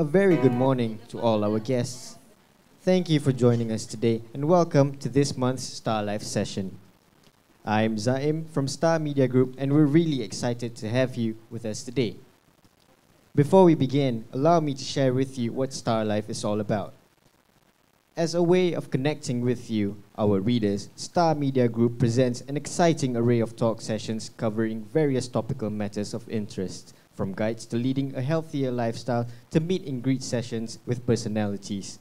A very good morning to all our guests. Thank you for joining us today and welcome to this month's StarLIVE session. I'm Zaim from Star Media Group and we're really excited to have you with us today. Before we begin, allow me to share with you what StarLIVE is all about. As a way of connecting with you, our readers, Star Media Group presents an exciting array of talk sessions covering various topical matters of interest from guides to leading a healthier lifestyle to meet and greet sessions with personalities.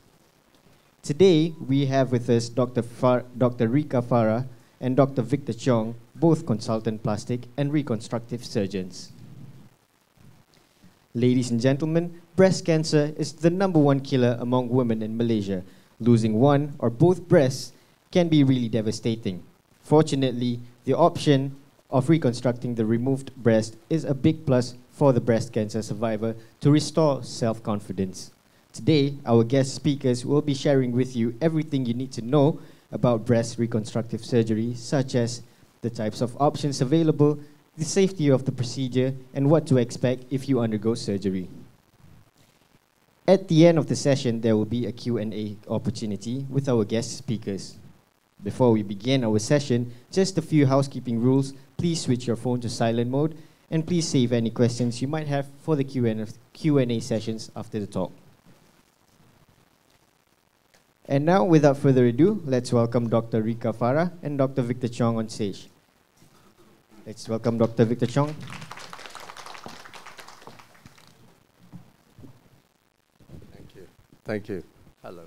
Today, we have with us Dr. Far- Dr. Rica Farah and Dr. Victor Cheong, both consultant plastic and reconstructive surgeons. Ladies and gentlemen, breast cancer is the number one killer among women in Malaysia. Losing one or both breasts can be really devastating. Fortunately, the option of reconstructing the removed breast is a big plus for the breast cancer survivor to restore self confidence. Today, our guest speakers will be sharing with you everything you need to know about breast reconstructive surgery, such as the types of options available, the safety of the procedure, and what to expect if you undergo surgery. At the end of the session, there will be a Q&A opportunity with our guest speakers. Before we begin our session, just a few housekeeping rules. Please switch your phone to silent mode and please save any questions you might have for the Q&A, sessions after the talk. And now, without further ado, let's welcome Dr. Rica Farah and Dr. Victor Cheong on stage. Let's welcome Dr. Victor Cheong. Thank you. Thank you. Hello.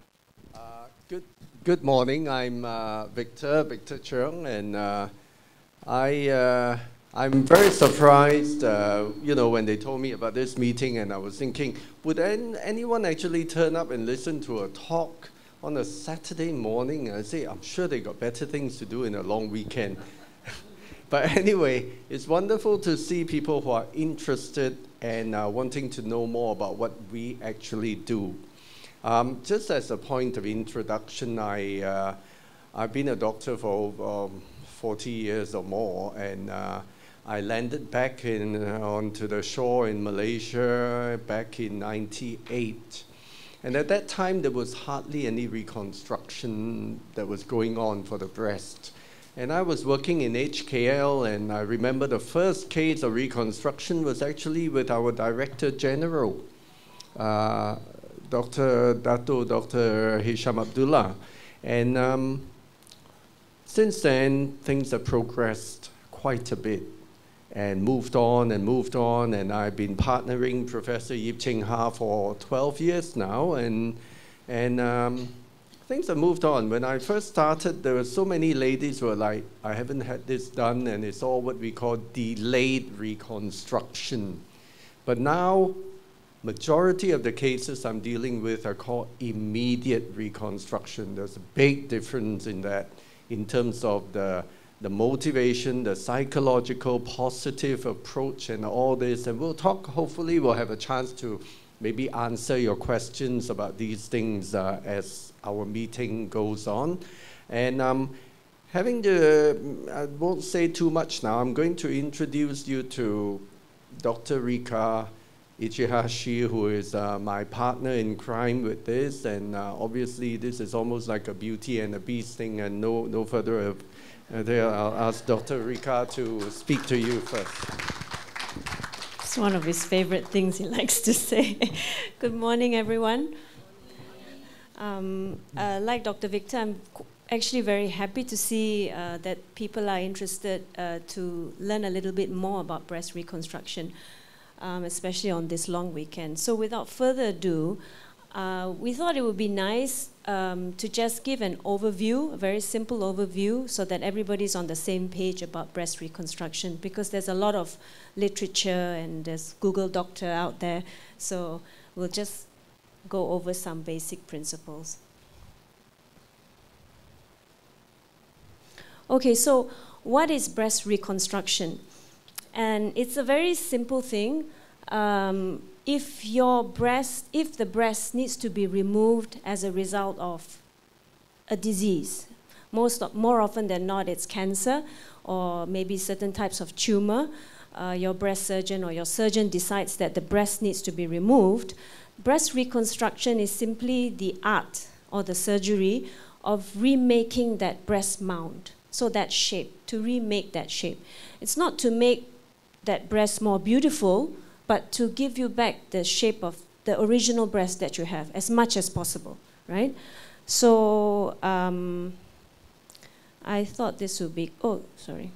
Uh, good, good morning. I'm uh, Victor, Victor Cheong, and uh, I, uh, I'm very surprised, uh, you know, when they told me about this meeting, and I was thinking, would an, anyone actually turn up and listen to a talk on a Saturday morning? I say, I'm sure they got better things to do in a long weekend. but anyway, it's wonderful to see people who are interested and uh, wanting to know more about what we actually do. Um, just as a point of introduction, I, uh, I've been a doctor for um, 40 years or more, and uh, I landed back in, uh, onto the shore in Malaysia back in 98. And at that time, there was hardly any reconstruction that was going on for the breast. And I was working in HKL, and I remember the first case of reconstruction was actually with our Director General, uh, Dr. Dato, Dr. Hisham Abdullah. And um, since then, things have progressed quite a bit and moved on and moved on. And I've been partnering Professor Yip Cheng Har for 12 years now. And, and um, things have moved on. When I first started, there were so many ladies who were like, I haven't had this done, and it's all what we call delayed reconstruction. But now, majority of the cases I'm dealing with are called immediate reconstruction. There's a big difference in that in terms of the, the motivation, the psychological positive approach and all this. And we'll talk, hopefully we'll have a chance to maybe answer your questions about these things uh, as our meeting goes on. And um, having the, I won't say too much now, I'm going to introduce you to Dr. Rica Ichihashi, who is uh, my partner in crime with this. And uh, obviously, this is almost like a beauty and a beast thing, and no, no further uh, there, I'll ask Dr. Rica to speak to you first. It's one of his favorite things he likes to say. Good morning, everyone. Um, uh, like Dr. Victor, I'm actually very happy to see uh, that people are interested uh, to learn a little bit more about breast reconstruction, um, especially on this long weekend. So, without further ado, uh, we thought it would be nice um, to just give an overview, a very simple overview, so that everybody's on the same page about breast reconstruction because there's a lot of literature and there's Google Doctor out there. So we'll just go over some basic principles. Okay, so what is breast reconstruction? And it's a very simple thing. Um, if your breast, if the breast needs to be removed as a result of a disease, most more often than not, it's cancer or maybe certain types of tumor. uh, your breast surgeon or your surgeon decides that the breast needs to be removed, breast reconstruction is simply the art or the surgery of remaking that breast mound. So that shape, to remake that shape. It's not to make that breast more beautiful, but to give you back the shape of the original breast that you have as much as possible, right? So um, I thought this would be, oh, sorry.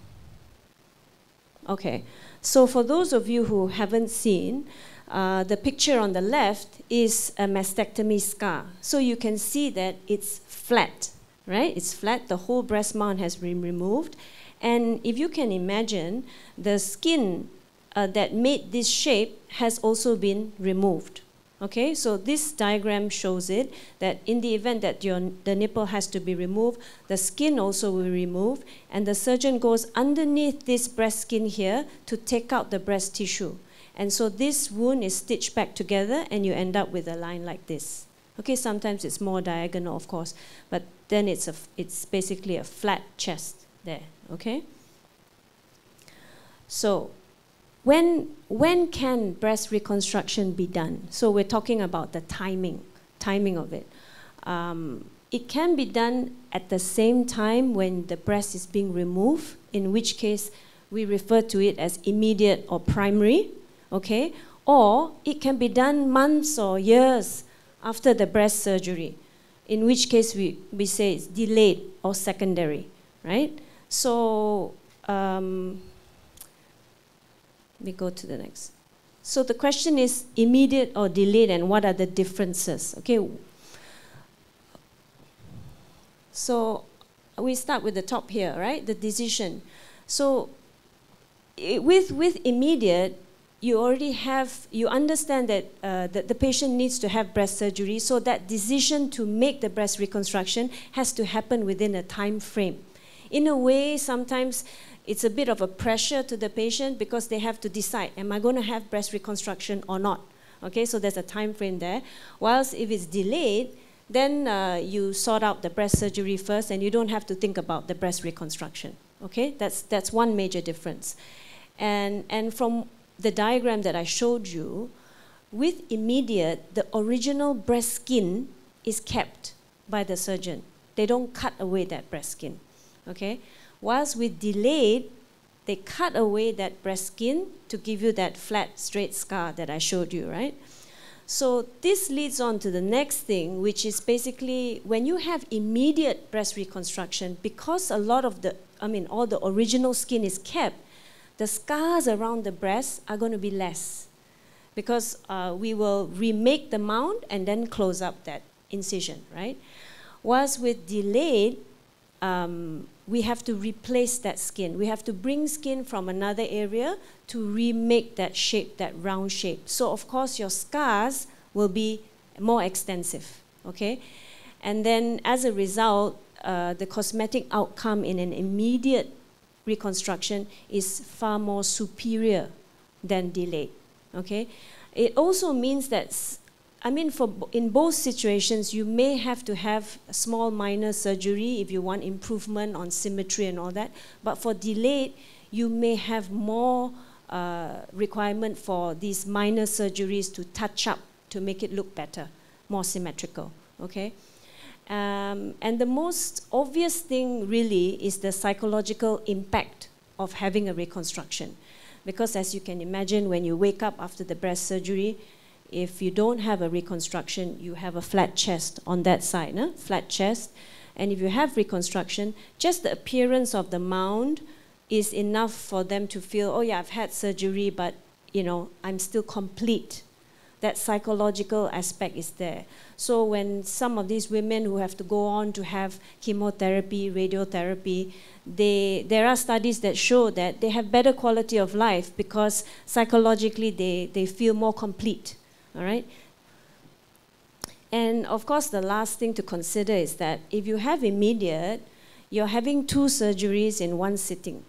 Okay, so for those of you who haven't seen, uh, the picture on the left is a mastectomy scar. So you can see that it's flat, right? It's flat, the whole breast mound has been removed. And if you can imagine, the skin uh, that made this shape has also been removed. Okay, so this diagram shows it that in the event that your, the nipple has to be removed, the skin also will be removed, and the surgeon goes underneath this breast skin here to take out the breast tissue. And so this wound is stitched back together, and you end up with a line like this. Okay, sometimes it's more diagonal, of course, but then it's, a, it's basically a flat chest there. Okay? So when, when can breast reconstruction be done? So we're talking about the timing, timing of it. Um, it can be done at the same time when the breast is being removed, in which case we refer to it as immediate or primary, okay? Or it can be done months or years after the breast surgery, in which case we, we say it's delayed or secondary, right? So um, we go to the next. So the question is immediate or delayed, and what are the differences? Okay. So we start with the top here, right? The decision. So with with immediate, you already have you understand that uh, that the patient needs to have breast surgery. So that decision to make the breast reconstruction has to happen within a time frame. In a way, sometimes it's a bit of a pressure to the patient because they have to decide am i going to have breast reconstruction or not? Okay so there's a time frame there. Whilst if it's delayed then uh, you sort out the breast surgery first and you don't have to think about the breast reconstruction. Okay that's that's one major difference. And and from the diagram that i showed you with immediate the original breast skin is kept by the surgeon. They don't cut away that breast skin okay Whilst with delayed, they cut away that breast skin to give you that flat, straight scar that I showed you, right? So this leads on to the next thing, which is basically when you have immediate breast reconstruction, because a lot of the, I mean, all the original skin is kept, the scars around the breast are going to be less because uh, we will remake the mound and then close up that incision, right? Whilst with delayed, um, we have to replace that skin. We have to bring skin from another area to remake that shape, that round shape. So, of course, your scars will be more extensive, okay? And then, as a result, uh, the cosmetic outcome in an immediate reconstruction is far more superior than delayed, okay? It also means that I mean, for in both situations, you may have to have small minor surgery if you want improvement on symmetry and all that. But for delayed, you may have more uh, requirement for these minor surgeries to touch up to make it look better, more symmetrical. Okay. Um, and the most obvious thing really is the psychological impact of having a reconstruction. Because as you can imagine, when you wake up after the breast surgery, if you don't have a reconstruction, you have a flat chest on that side, no? flat chest. And if you have reconstruction, just the appearance of the mound is enough for them to feel, oh yeah, I've had surgery, but you know, I'm still complete. That psychological aspect is there. So when some of these women who have to go on to have chemotherapy, radiotherapy, they, there are studies that show that they have better quality of life because psychologically they, they feel more complete all right? And of course, the last thing to consider is that if you have immediate, you're having two surgeries in one sitting,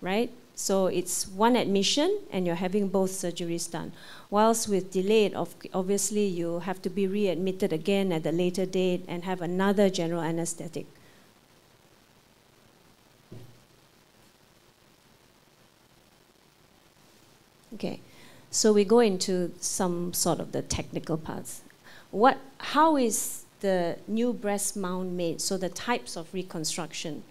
right? So it's one admission and you're having both surgeries done. Whilst with delayed, of obviously you have to be readmitted again at a later date and have another general anesthetic. Okay, so we go into some sort of the technical parts. What, how is the new breast mound made? So the types of reconstruction.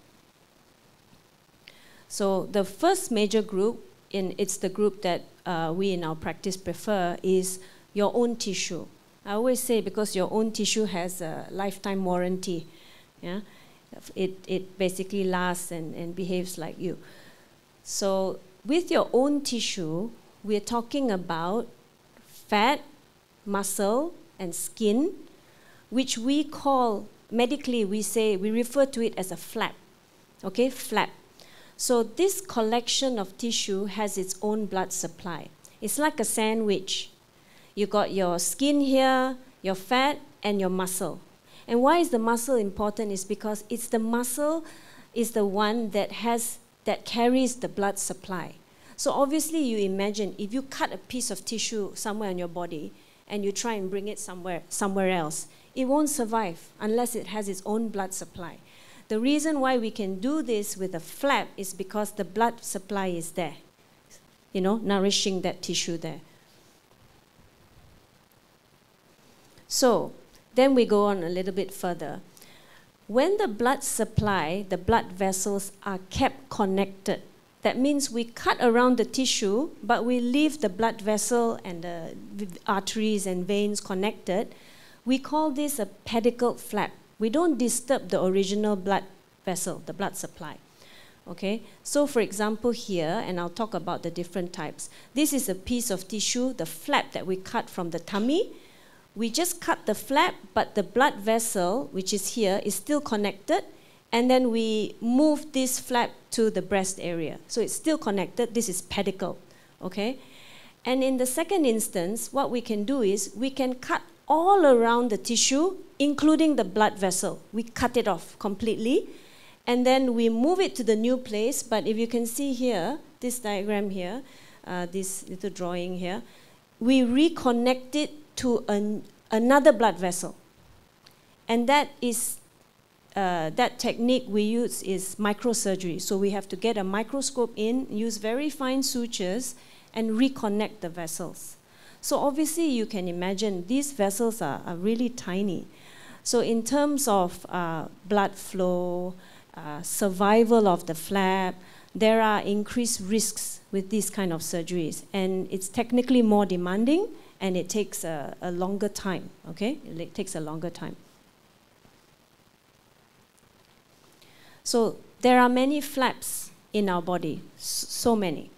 So the first major group, in, it's the group that uh, we in our practice prefer, is your own tissue. I always say because your own tissue has a lifetime warranty. Yeah? It, it basically lasts and, and behaves like you. So with your own tissue, we're talking about fat, muscle, and skin, which we call, medically, we say, we refer to it as a flap. Okay, flap. So this collection of tissue has its own blood supply. It's like a sandwich. You got your skin here, your fat, and your muscle. And why is the muscle important? Is because it's the muscle is the one that has that carries the blood supply. So obviously you imagine if you cut a piece of tissue somewhere on your body and you try and bring it somewhere somewhere else, it won't survive unless it has its own blood supply. The reason why we can do this with a flap is because the blood supply is there, you know, nourishing that tissue there. So then we go on a little bit further. When the blood supply, the blood vessels are kept connected, that means we cut around the tissue, but we leave the blood vessel and the arteries and veins connected. We call this a pedicled flap. We don't disturb the original blood vessel, the blood supply. Okay, so for example here, and I'll talk about the different types. This is a piece of tissue, the flap that we cut from the tummy. We just cut the flap, but the blood vessel, which is here, is still connected, and then we move this flap to the breast area. So it's still connected. This is pedicle, okay? And in the second instance, what we can do is we can cut all around the tissue, including the blood vessel. We cut it off completely, and then we move it to the new place. But if you can see here, this diagram here, uh, this little drawing here, we reconnect it to an, another blood vessel. And that is uh, that technique we use is microsurgery. So we have to get a microscope in, use very fine sutures, and reconnect the vessels. So obviously you can imagine these vessels are, are really tiny. So in terms of uh, blood flow, uh, survival of the flap, there are increased risks with these kind of surgeries. And it's technically more demanding and it takes a, a longer time, okay? It takes a longer time. So there are many flaps in our body, so many.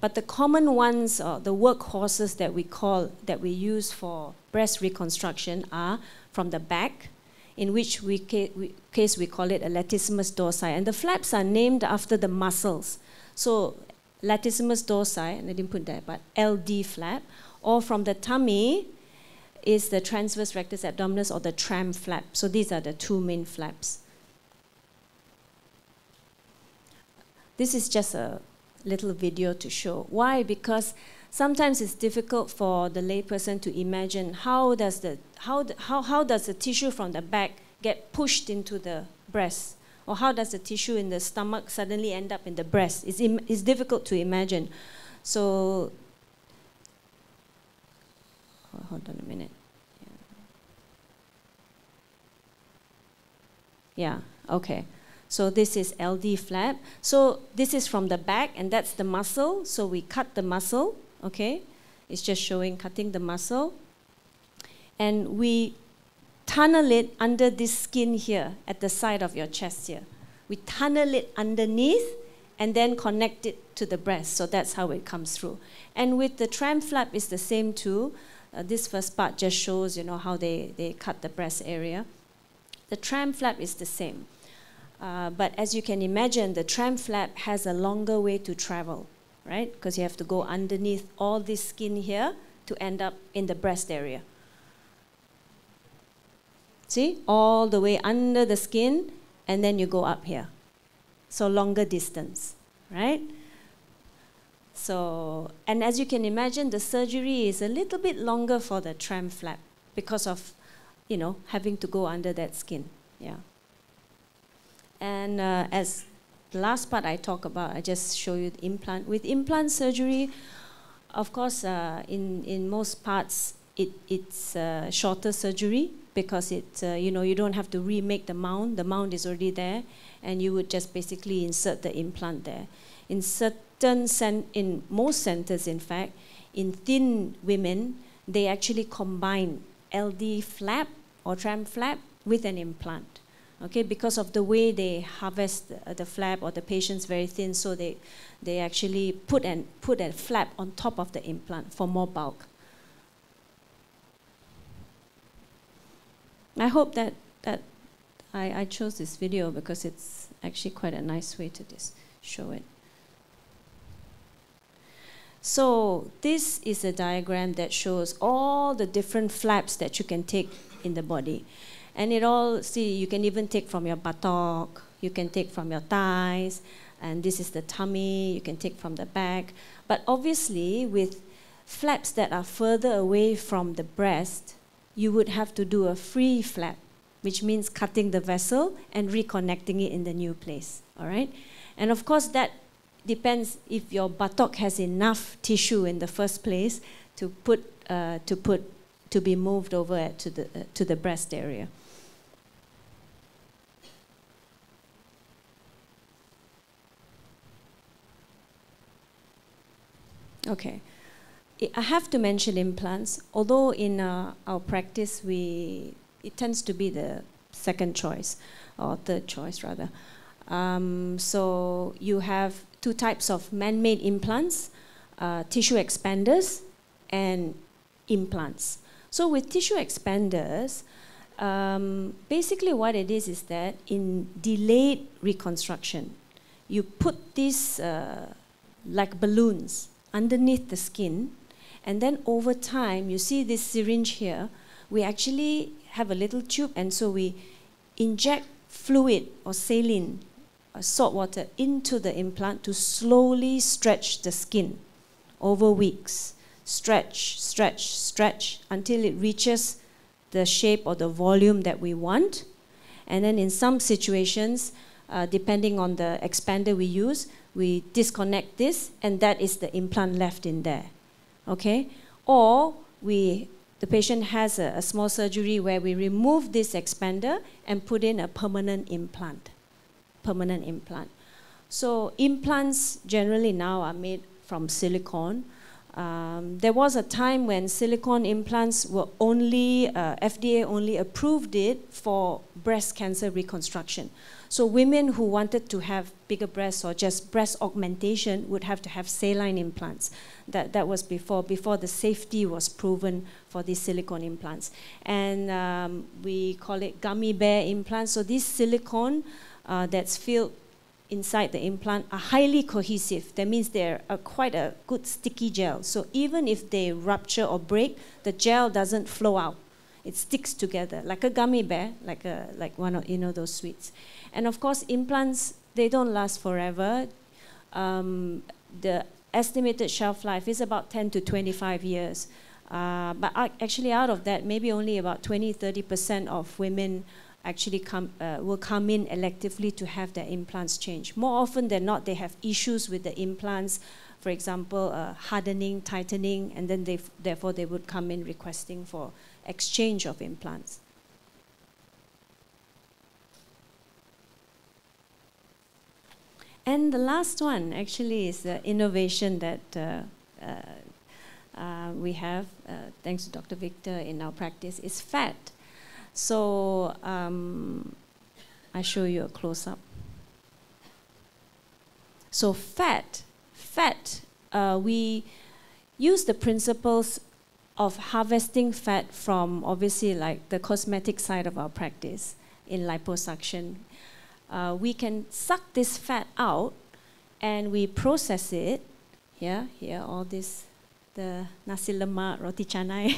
But the common ones, uh, the workhorses that we call, that we use for breast reconstruction are from the back, in which we ca- we, case we call it a latissimus dorsi. And the flaps are named after the muscles. So latissimus dorsi, and I didn't put that, but LD flap, or from the tummy is the transverse rectus abdominis or the TRAM flap. So these are the two main flaps. This is just a little video to show. Why? Because sometimes it's difficult for the layperson to imagine how does the how, the, how, how does the tissue from the back get pushed into the breast? Or how does the tissue in the stomach suddenly end up in the breast? It's, it's difficult to imagine. So hold on a minute. Yeah okay so this is LD flap. So this is from the back, and that's the muscle. So we cut the muscle, okay? It's just showing cutting the muscle. And we tunnel it under this skin here at the side of your chest here. We tunnel it underneath and then connect it to the breast. So that's how it comes through. And with the TRAM flap, it's the same too. Uh, this first part just shows, you know, how they, they cut the breast area. The TRAM flap is the same. Uh, but as you can imagine, the TRAM flap has a longer way to travel, right? Because you have to go underneath all this skin here to end up in the breast area. See? All the way under the skin, and then you go up here. So longer distance, right? So, and as you can imagine, the surgery is a little bit longer for the TRAM flap because of, you know, having to go under that skin. Yeah. And uh, as the last part I talk about, I just show you the implant. With implant surgery, of course, uh, in, in most parts, it, it's uh, shorter surgery because it, uh, you know, you don't have to remake the mound. The mound is already there, and you would just basically insert the implant there. In certain, in most centers, in fact, in thin women, they actually combine LD flap or TRAM flap with an implant. Okay, because of the way they harvest the, flap or the patient's very thin, so they, they actually put an put a flap on top of the implant for more bulk. I hope that that I, I chose this video because it's actually quite a nice way to just show it. So this is a diagram that shows all the different flaps that you can take in the body. And it all, see, you can even take from your buttock, you can take from your thighs, and this is the tummy, you can take from the back. But obviously, with flaps that are further away from the breast, you would have to do a free flap, which means cutting the vessel and reconnecting it in the new place. All right? And of course, that depends if your buttock has enough tissue in the first place to put, uh, to, put to be moved over to the, uh, to the breast area. Okay. I have to mention implants, although in uh, our practice we it tends to be the second choice or third choice rather. Um, so you have two types of man-made implants, uh, tissue expanders, and implants. So with tissue expanders, um, basically what it is is that in delayed reconstruction, you put these uh, like balloons underneath the skin and then over time, you see this syringe here, we actually have a little tube, and so we inject fluid or saline, or salt water, into the implant to slowly stretch the skin over weeks. Stretch, stretch, stretch until it reaches the shape or the volume that we want. And then in some situations, uh, depending on the expander we use, we disconnect this, and that is the implant left in there okay? Or we, the patient has a, a small surgery where we remove this expander and put in a permanent implant, permanent implant. So implants generally now are made from silicone. Um, there was a time when silicone implants were only, uh, FDA only approved it for breast cancer reconstruction. So women who wanted to have bigger breasts or just breast augmentation would have to have saline implants. That, that was before, before the safety was proven for these silicone implants. And um, we call it gummy bear implants. So this silicone uh, that's filled inside the implant are highly cohesive. That means they're a, quite a good sticky gel. So even if they rupture or break, the gel doesn't flow out. It sticks together like a gummy bear, like a like one of you know those sweets. And of course, implants, they don't last forever. Um, the estimated shelf life is about 10 to 25 years. Uh, but actually, out of that, maybe only about 20, 30% of women actually come, uh, will come in electively to have their implants changed. More often than not, they have issues with the implants, for example, uh, hardening, tightening, and then they therefore they would come in requesting for exchange of implants. And the last one actually is the innovation that uh, uh, uh, we have, uh, thanks to Dr. Victor in our practice, is fat. So um, I show you a close up. So fat, fat, uh, we use the principles of harvesting fat from obviously like the cosmetic side of our practice in liposuction uh, we can suck this fat out and we process it. Yeah, here all this, the nasi lemak, roti canai.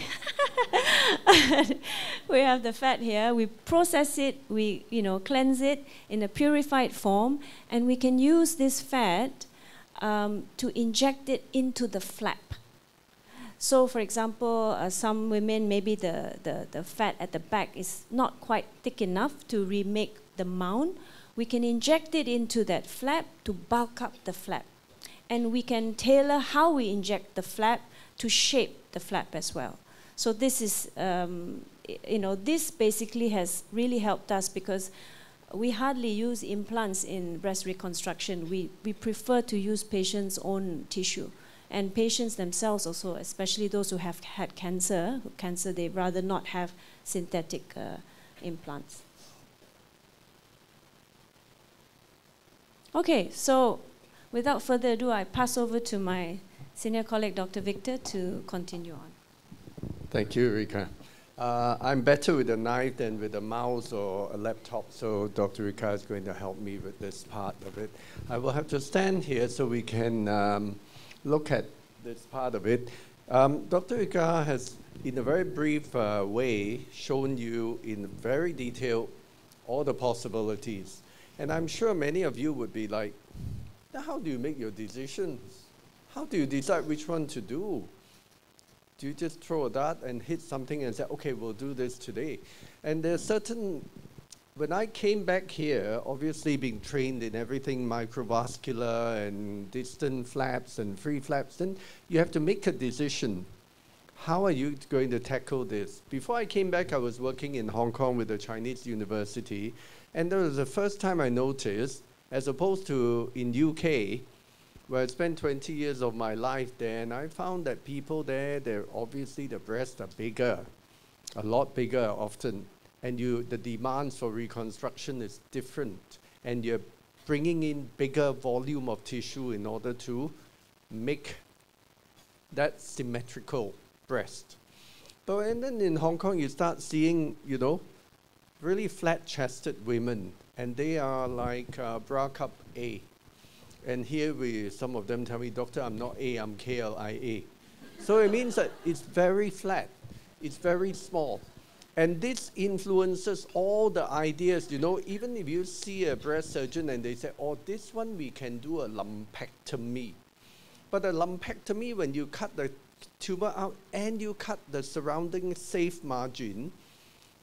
we have the fat here. We process it. We you know cleanse it in a purified form, and we can use this fat um, to inject it into the flap. So, for example, uh, some women maybe the, the, the fat at the back is not quite thick enough to remake the mound we can inject it into that flap to bulk up the flap. and we can tailor how we inject the flap to shape the flap as well. So this is, um, you know, this basically has really helped us because we hardly use implants in breast reconstruction. We, we prefer to use patients' own tissue. And patients themselves also, especially those who have had cancer, cancer, they rather not have synthetic uh, implants. Okay, so without further ado, I pass over to my senior colleague, Dr. Victor, to continue on. Thank you, Rica. Uh, I'm better with a knife than with a mouse or a laptop, so Dr. Rica is going to help me with this part of it. I will have to stand here so we can um, look at this part of it. Um, Dr. Rica has, in a very brief uh, way, shown you in very detail all the possibilities. And I'm sure many of you would be like, how do you make your decisions? How do you decide which one to do? Do you just throw a dart and hit something and say, okay, we'll do this today? And there's certain, when I came back here, obviously being trained in everything microvascular and distant flaps and free flaps, then you have to make a decision. How are you going to tackle this? Before I came back, I was working in Hong Kong with a Chinese university, and that was the first time I noticed, as opposed to in UK, where I spent 20 years of my life there, and I found that people there, they're obviously the breasts are bigger, a lot bigger often, and you the demands for reconstruction is different, and you're bringing in bigger volume of tissue in order to make that symmetrical breast. But and then in Hong Kong, you start seeing, you know, really flat-chested women, and they are like uh, bra cup A and here we, some of them tell me, doctor, I'm not A, I'm KLIA. So it means that it's very flat, it's very small. And this influences all the ideas, you know, even if you see a breast surgeon and they say, oh, this one we can do a lumpectomy. But a lumpectomy, when you cut the tumor out and you cut the surrounding safe margin,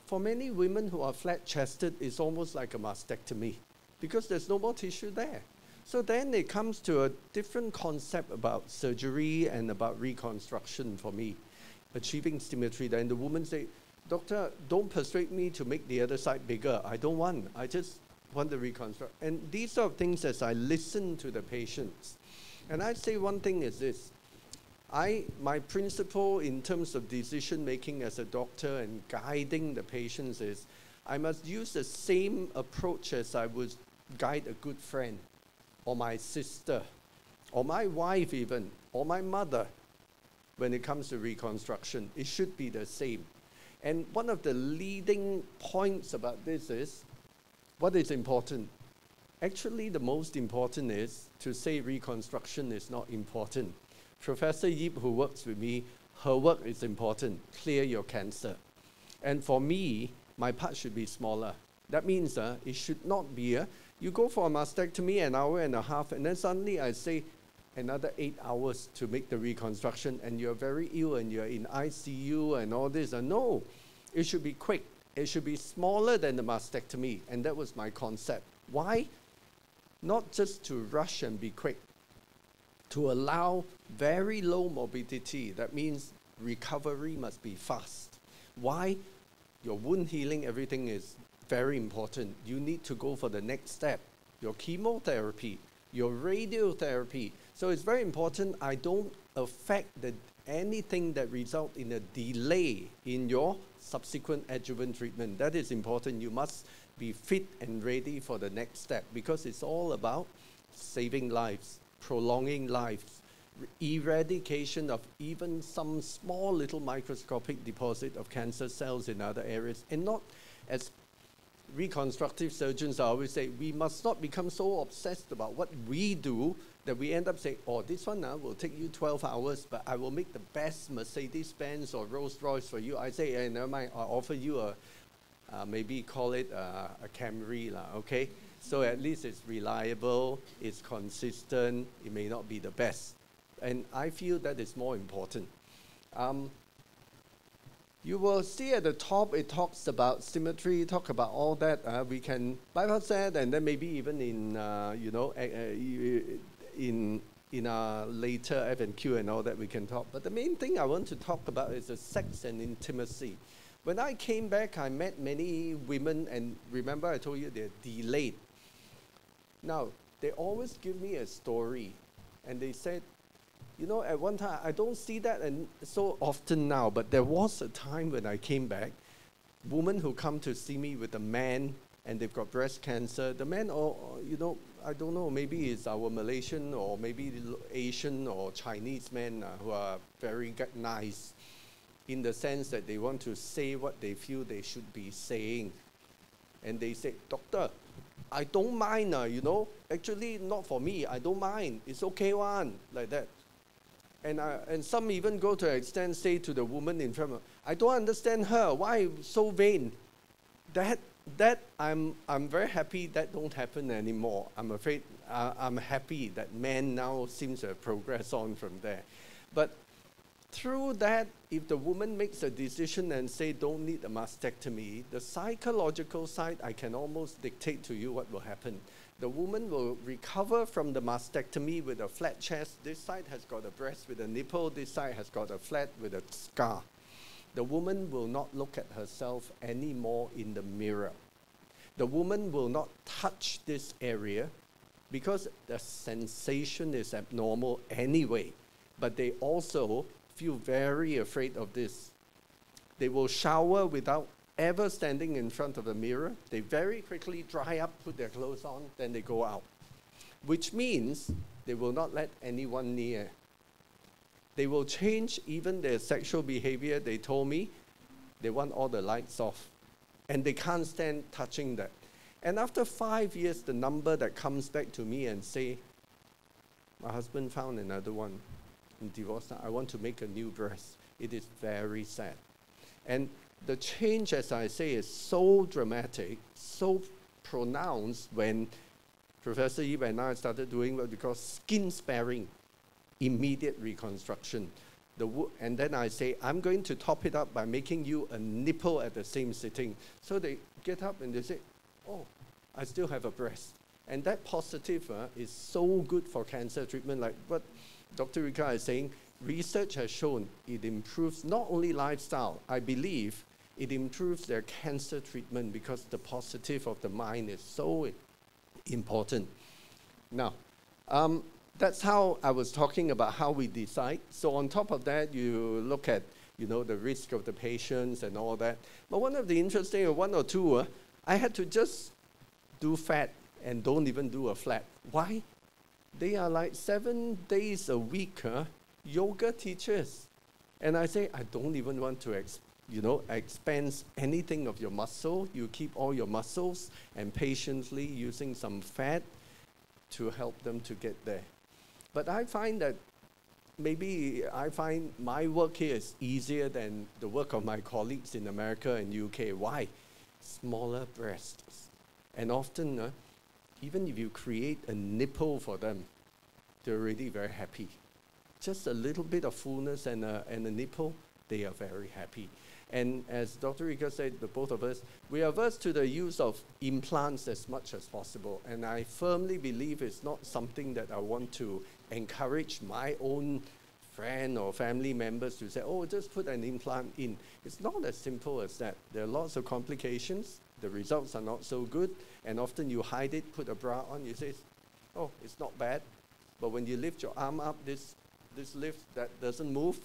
for many women who are flat chested, it's almost like a mastectomy because there's no more tissue there. So then it comes to a different concept about surgery and about reconstruction for me, achieving symmetry. Then the woman say, Doctor, don't persuade me to make the other side bigger. I don't want. I just want to reconstruct. And these sort of things as I listen to the patients. And I'd say one thing is this. I, my principle in terms of decision making as a doctor and guiding the patients is I must use the same approach as I would guide a good friend or my sister or my wife even or my mother when it comes to reconstruction. It should be the same. And one of the leading points about this is what is important? Actually, the most important is to say reconstruction is not important. Professor Yip, who works with me, her work is important. Clear your cancer. And for me, my part should be smaller. That means uh, it should not be a you go for a mastectomy an hour and a half, and then suddenly I say another eight hours to make the reconstruction, and you're very ill and you're in ICU and all this. And no, it should be quick. It should be smaller than the mastectomy, and that was my concept. Why? Not just to rush and be quick, to allow very low morbidity. That means recovery must be fast. Why? Your wound healing, everything is very important. You need to go for the next step, your chemotherapy, your radiotherapy. So it's very important I don't affect the, anything that result in a delay in your subsequent adjuvant treatment. That is important. You must be fit and ready for the next step because it's all about saving lives, prolonging lives, eradication of even some small little microscopic deposit of cancer cells in other areas, and not as reconstructive surgeons I always say we must not become so obsessed about what we do that we end up saying, oh, this one uh, will take you 12 hours, but I will make the best Mercedes-Benz or Rolls-Royce for you. I say, hey, never mind, I'll offer you a, uh, maybe call it a, a Camry, lah, okay? So at least it's reliable, it's consistent, it may not be the best. And I feel that is more important. Um, you will see at the top it talks about symmetry, talk about all that. Uh, we can bypass that, and then maybe even in uh, you know in in our later F&Q and all that we can talk. But the main thing I want to talk about is the sex and intimacy. When I came back, I met many women, and remember I told you they're delayed. Now, they always give me a story, and they said, you know, at one time, I don't see that and so often now, but there was a time when I came back, women who come to see me with a man and they've got breast cancer. The man, or you know, I don't know, maybe it's our Malaysian or maybe Asian or Chinese men uh, who are very nice in the sense that they want to say what they feel they should be saying. And they say, Doctor, I don't mind, uh, you know, actually not for me, I don't mind, it's okay one, like that. And, and some even go to an extent say to the woman in front of, I don't understand her, why so vain? That, that I'm, I'm very happy that don't happen anymore. I'm afraid, uh, I'm happy that men now seems to have progressed on from there. But through that, if the woman makes a decision and say don't need a mastectomy, the psychological side, I can almost dictate to you what will happen. The woman will recover from the mastectomy with a flat chest. This side has got a breast with a nipple. This side has got a flat with a scar. The woman will not look at herself anymore in the mirror. The woman will not touch this area because the sensation is abnormal anyway. But they also feel very afraid of this. They will shower without ever standing in front of a mirror. They very quickly dry up, put their clothes on, then they go out. Which means they will not let anyone near. They will change even their sexual behavior. They told me they want all the lights off. And they can't stand touching that. And after five years, the number that comes back to me and say, my husband found another one in divorce. I want to make a new breast. It is very sad. And the change, as I say, is so dramatic, so pronounced when Professor Yip and I started doing what we call skin sparing, immediate reconstruction. The and then I say, I'm going to top it up by making you a nipple at the same sitting. So they get up and they say, oh, I still have a breast. And that positive uh, is so good for cancer treatment, like what Dr. Rica is saying, research has shown it improves not only lifestyle, I believe it improves their cancer treatment because the positive of the mind is so important. Now, um, that's how I was talking about how we decide. So on top of that, you look at you know the risk of the patients and all that. But one of the interesting one or two, uh, I had to just do fat and don't even do a flat. Why? They are like seven days a week huh, yoga teachers. And I say, I don't even want to ex- you know, expand anything of your muscle. You keep all your muscles and patiently using some fat to help them to get there. But I find that maybe I find my work here is easier than the work of my colleagues in America and UK. Why? Smaller breasts. And often, uh, even if you create a nipple for them, they're already very happy. Just a little bit of fullness and a, and a nipple, they are very happy. And as Dr. Rica said, the both of us, we are averse to the use of implants as much as possible. And I firmly believe it's not something that I want to encourage my own friend or family members to say, oh, just put an implant in. It's not as simple as that. There are lots of complications. The results are not so good. And often you hide it, put a bra on, you say, oh, it's not bad. But when you lift your arm up, this, this lift that doesn't move,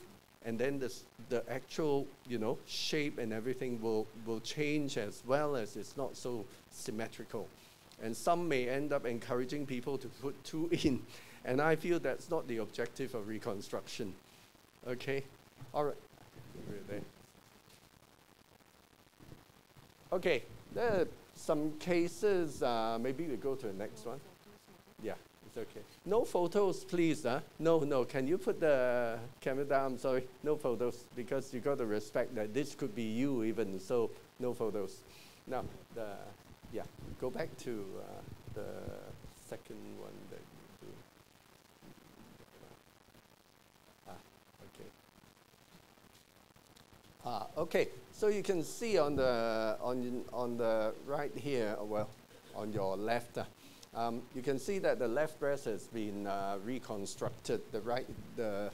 and then this, the actual you know shape and everything will, will change as well as it's not so symmetrical. And some may end up encouraging people to put two in. And I feel that's not the objective of reconstruction. Okay? All right. Okay, there are some cases, uh, maybe we go to the next one. It's okay. No photos, please. Huh? No, no. Can you put the camera down? I'm sorry. No photos because you got to respect that this could be you even. So no photos. Now, the yeah. Go back to uh, the second one that you do. Ah, okay. Ah, okay. So you can see on the on on the right here. Well, on your left. Uh, Um, you can see that the left breast has been uh, reconstructed. The right, the,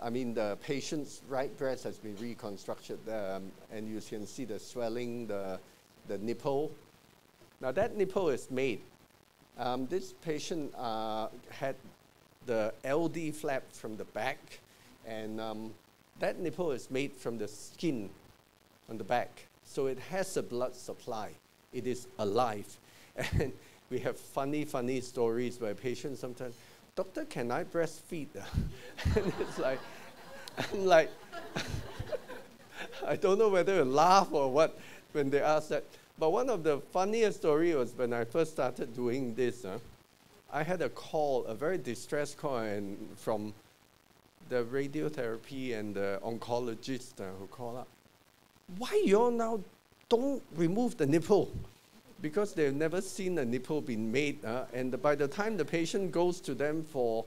I mean, the patient's right breast has been reconstructed, um, and you can see the swelling, the, the nipple. Now that nipple is made. Um, this patient uh, had the LD flap from the back, and um, that nipple is made from the skin on the back. So it has a blood supply. It is alive. And we have funny, funny stories where patients sometimes, doctor, can I breastfeed? and it's like, I'm like, I don't know whether to laugh or what when they ask that. But one of the funniest stories was when I first started doing this. Uh, I had a call, a very distressed call, and from the radiotherapy and the oncologist uh, who called up. Why you all now don't remove the nipple? Because they've never seen a nipple being made. Uh, and by the time the patient goes to them for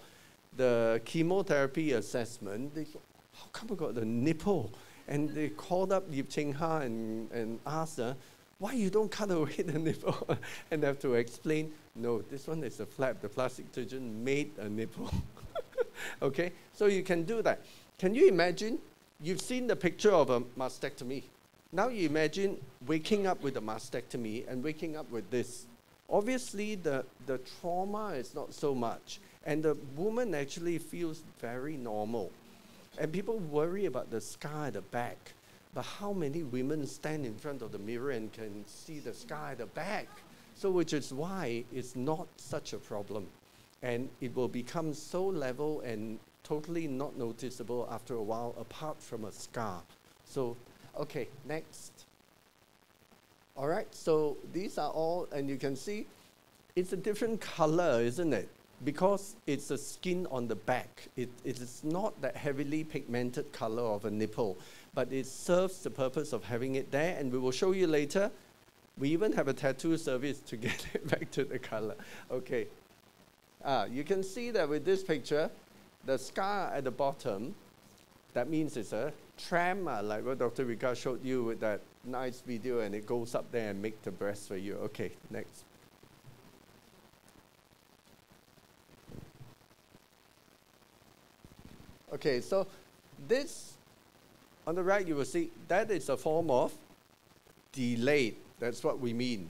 the chemotherapy assessment, they go, how come I got the nipple? And they called up Yip Cheng Har and, and asked her, uh, why you don't cut away the nipple? and have to explain, no, this one is a flap. The plastic surgeon made a nipple. okay, so you can do that. Can you imagine? You've seen the picture of a mastectomy. Now you imagine waking up with a mastectomy and waking up with this. Obviously, the, the trauma is not so much, and the woman actually feels very normal. And people worry about the scar at the back. But how many women stand in front of the mirror and can see the scar at the back? So, which is why it's not such a problem. And it will become so level and totally not noticeable after a while, apart from a scar. So, Okay, next. All right, so these are all, and you can see it's a different color, isn't it? Because it's the skin on the back. It, it is not that heavily pigmented color of a nipple, but it serves the purpose of having it there, and we will show you later. We even have a tattoo service to get it back to the color. Okay. Ah, you can see that with this picture, the scar at the bottom, that means it's a TRAM, uh, like what Dr. Rica showed you with that nice video, and it goes up there and make the breast for you. Okay, next. Okay, so this on the right you will see that is a form of delayed. That's what we mean.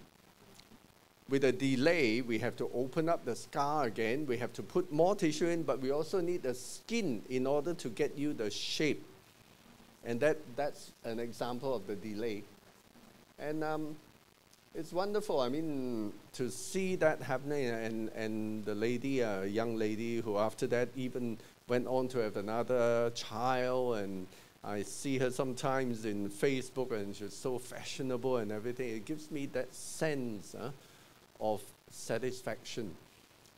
With a delay, we have to open up the scar again. We have to put more tissue in, but we also need the skin in order to get you the shape and that, that's an example of the delay. And um, it's wonderful. I mean, to see that happening, and, and the lady, a young lady who after that even went on to have another child, and I see her sometimes in Facebook, and she's so fashionable and everything. It gives me that sense uh, of satisfaction.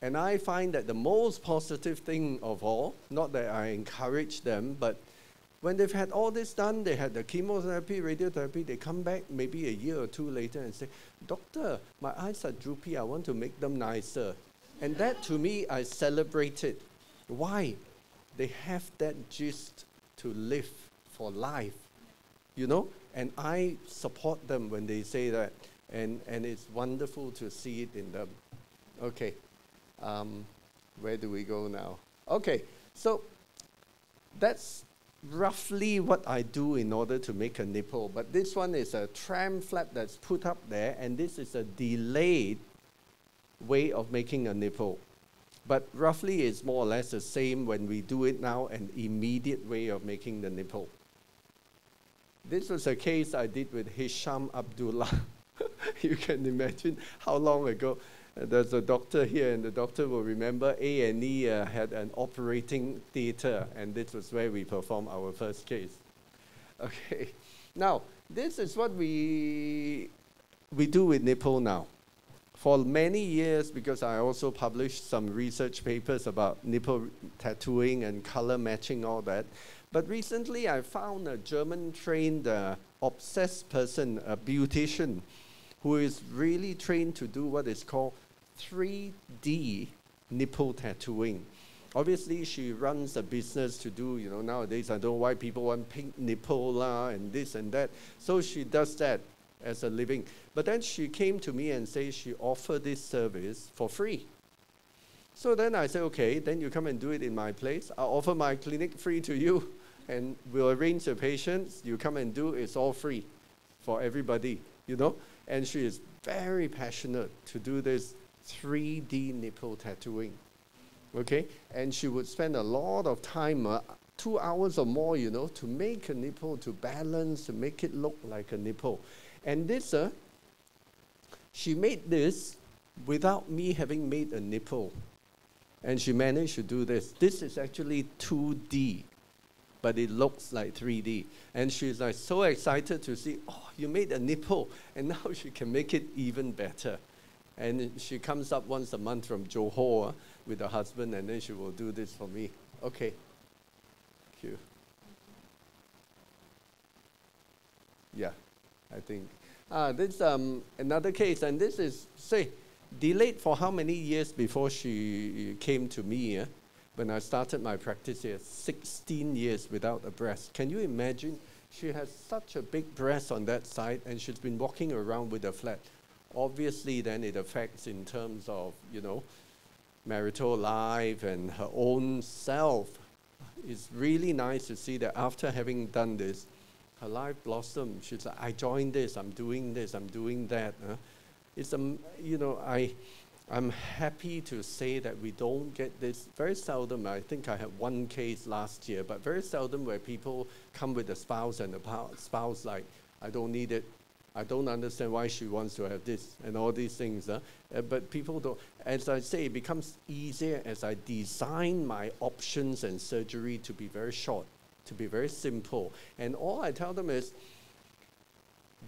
And I find that the most positive thing of all, not that I encourage them, but when they've had all this done, they had the chemotherapy, radiotherapy, they come back maybe a year or two later and say, Doctor, my eyes are droopy, I want to make them nicer. And that to me, I celebrate it. Why? They have that gist to live for life, you know? And I support them when they say that. And, and it's wonderful to see it in them. Okay, um, where do we go now? Okay, so that's roughly what I do in order to make a nipple. But this one is a TRAM flap that's put up there, and this is a delayed way of making a nipple. But roughly it's more or less the same when we do it now, an immediate way of making the nipple. This was a case I did with Hisham Abdullah. you can imagine how long ago. There's a doctor here, and the doctor will remember A&E uh, had an operating theater, and this was where we performed our first case. Okay, now this is what we we do with nipple now. For many years, because I also published some research papers about nipple tattooing and color matching, all that. But recently, I found a German-trained, uh, obsessed person, a beautician, who is really trained to do what is called 3D nipple tattooing. Obviously, she runs a business to do, you know, nowadays I don't know why people want pink nipple lah and this and that. So she does that. as a living. But then she came to me and said she offered this service for free. So then I said, okay, then you come and do it in my place. I'll offer my clinic free to you, and we'll arrange the patients. You come and do it's all free for everybody, you know. And she is very passionate to do this 3D nipple tattooing. Okay, and she would spend a lot of time, uh, two hours or more, you know, to make a nipple, to balance, to make it look like a nipple. And this, uh, she made this without me having made a nipple. And she managed to do this. This is actually 2D, but it looks like 3D. And she's like so excited to see, oh, you made a nipple, and now she can make it even better. And she comes up once a month from Johor with her husband, and then she will do this for me. Okay. Thank you. Yeah, I think. Ah, this um another case, and this is say delayed for how many years before she came to me? Uh, when I started my practice here, 16 years without a breast. Can you imagine? She has such a big breast on that side, and she's been walking around with a flat. Obviously, then it affects in terms of you know marital life and her own self. It's really nice to see that after having done this, her life blossomed. She's like, I joined this, I'm doing this, I'm doing that. It's, um, you know, I, I'm happy to say that we don't get this very seldom. I think I had one case last year, but very seldom where people come with a spouse and the spouse like, I don't need it. I don't understand why she wants to have this and all these things. Uh, uh, but people don't. As I say, it becomes easier as I design my options and surgery to be very short, to be very simple. And all I tell them is,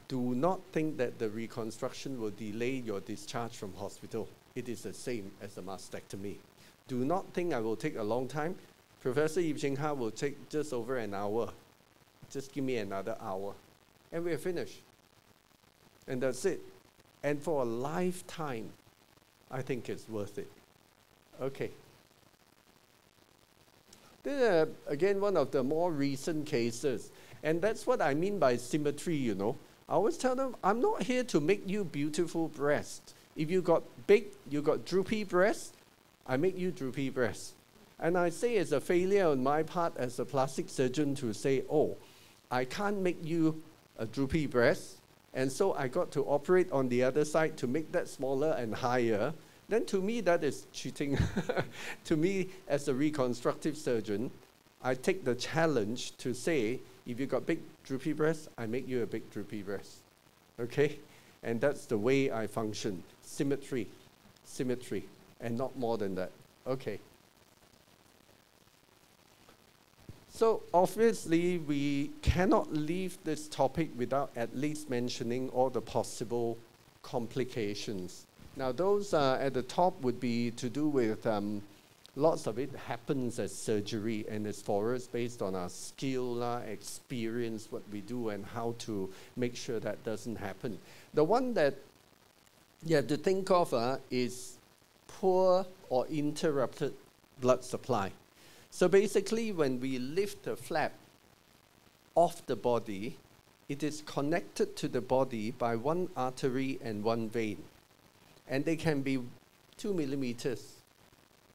do not think that the reconstruction will delay your discharge from hospital. It is the same as a mastectomy. Do not think I will take a long time. Professor Yip Cheng Har will take just over an hour. Just give me another hour. And we're finished. And that's it. And for a lifetime, I think it's worth it. Okay. This is, again, one of the more recent cases. And that's what I mean by symmetry, you know. I always tell them, I'm not here to make you beautiful breasts. If you got big, you got droopy breasts, I make you droopy breasts. And I say it's a failure on my part as a plastic surgeon to say, oh, I can't make you a droopy breast, and so I got to operate on the other side to make that smaller and higher. Then to me, that is cheating. to me, as a reconstructive surgeon, I take the challenge to say, if you got big droopy breasts, I make you a big droopy breast. Okay? And that's the way I function. Symmetry, symmetry, and not more than that. Okay. So obviously, we cannot leave this topic without at least mentioning all the possible complications. Now, those uh, at the top would be to do with um, lots of it happens as surgery and as for us based on our skill, uh, experience, what we do, and how to make sure that doesn't happen. The one that you have to think of uh, is poor or interrupted blood supply. So basically, when we lift the flap off the body, it is connected to the body by one artery and one vein. And they can be two millimeters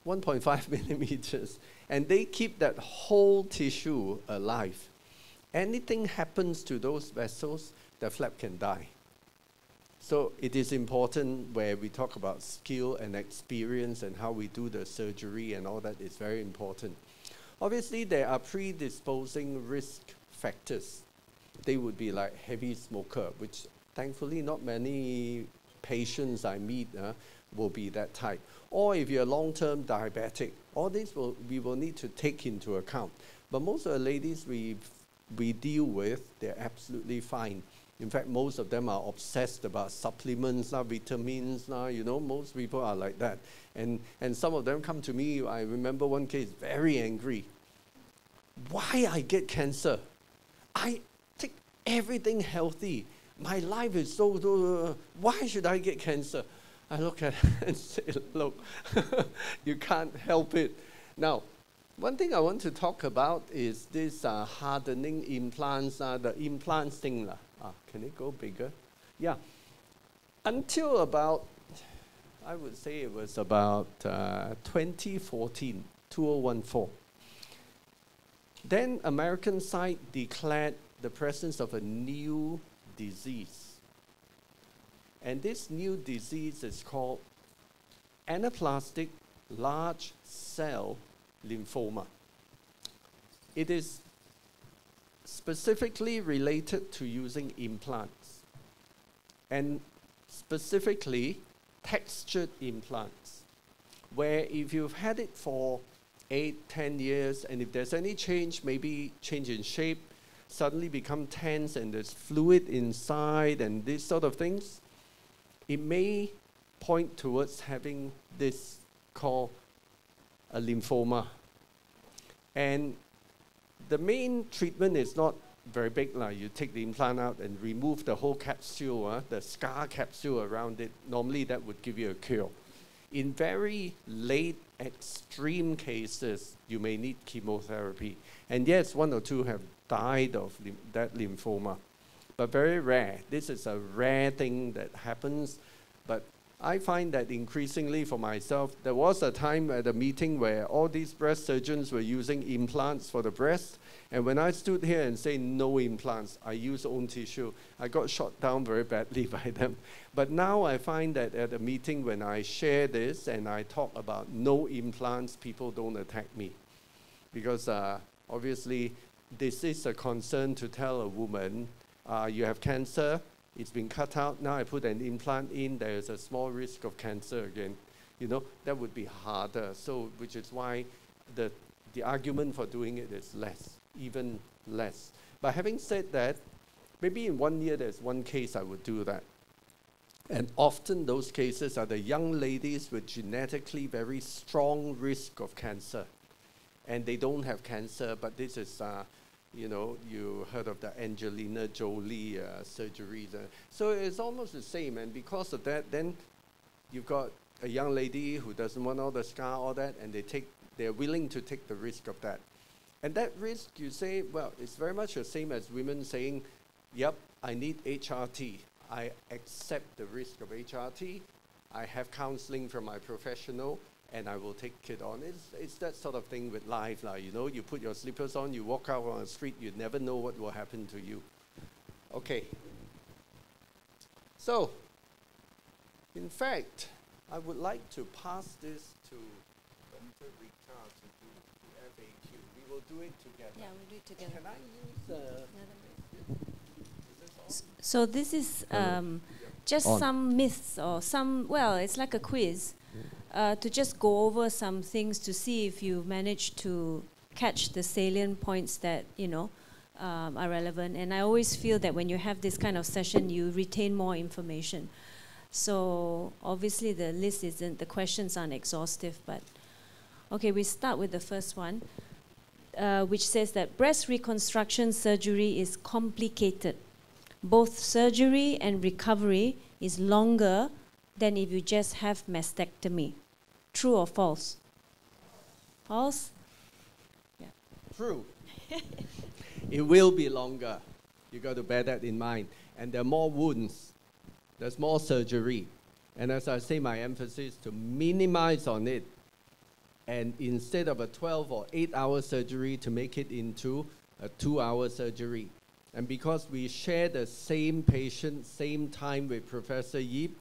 1.5 millimeters, and they keep that whole tissue alive. Anything happens to those vessels, the flap can die. So it is important where we talk about skill and experience and how we do the surgery and all that is very important. Obviously, there are predisposing risk factors. They would be like heavy smoker, which thankfully not many patients I meet uh, will be that type. Or if you're long-term diabetic, all these will, we will need to take into account. But most of the ladies we, we deal with, they're absolutely fine. In fact, most of them are obsessed about supplements, uh, vitamins, uh, you know, most people are like that. And, and some of them come to me, I remember one case, very angry. Why I get cancer? I take everything healthy. My life is so, uh, why should I get cancer? I look at it and say, look, you can't help it. Now, one thing I want to talk about is this uh, hardening implants, uh, the implants thing. Uh, can it go bigger? Yeah. Until about, I would say it was about uh, 2014, 2014. Then American side declared the presence of a new disease. And this new disease is called anaplastic large cell lymphoma. It is specifically related to using implants and specifically textured implants, where if you've had it for eight, ten years, and if there's any change, maybe change in shape, suddenly become tense and there's fluid inside and these sort of things, it may point towards having this called a lymphoma. And the main treatment is not very big. Like you take the implant out and remove the whole capsule, uh, the scar capsule around it. Normally that would give you a cure. In very late extreme cases, you may need chemotherapy. And yes, one or two have died of that lymphoma, but very rare. This is a rare thing that happens, but I find that increasingly for myself, there was a time at a meeting where all these breast surgeons were using implants for the breast. And when I stood here and say no implants, I use own tissue, I got shot down very badly by them. But now I find that at a meeting when I share this and I talk about no implants, people don't attack me. Because uh, obviously, this is a concern to tell a woman, uh, you have cancer, it's been cut out. Now I put an implant in. There's a small risk of cancer again. You know, that would be harder. So, which is why the, the argument for doing it is less, even less. But having said that, maybe in one year there's one case I would do that. And often those cases are the young ladies with genetically very strong risk of cancer. And they don't have cancer, but this is uh, you know, you heard of the Angelina Jolie uh, surgery. So it's almost the same. And because of that, then you've got a young lady who doesn't want all the scar, all that, and they take, they're willing to take the risk of that. And that risk, you say, well, it's very much the same as women saying, yep, I need HRT. I accept the risk of HRT. I have counseling from my professional and I will take it on. It's, it's that sort of thing with life, like, you know, you put your slippers on, you walk out on the street, you never know what will happen to you. Okay. So, in fact, I would like to pass this to Dr. Rica to do the FAQ. We will do it together. Yeah, we'll do it together. Can I use uh, So this is um, just On. some myths or some, well, it's like a quiz uh, to just go over some things to see if you manage to catch the salient points that you know um, are relevant. And I always feel that when you have this kind of session, you retain more information. So obviously the list isn't, the questions aren't exhaustive, but okay, we start with the first one, uh, which says that breast reconstruction surgery is complicated. Both surgery and recovery is longer than if you just have mastectomy. True or false? False? Yeah. True. it will be longer. You got to bear that in mind. And there are more wounds. There's more surgery. And as I say, my emphasis to minimize on it. And instead of a 12 or 8 hour surgery, to make it into a 2 hour surgery. And because we share the same patient, same time with Professor Yip,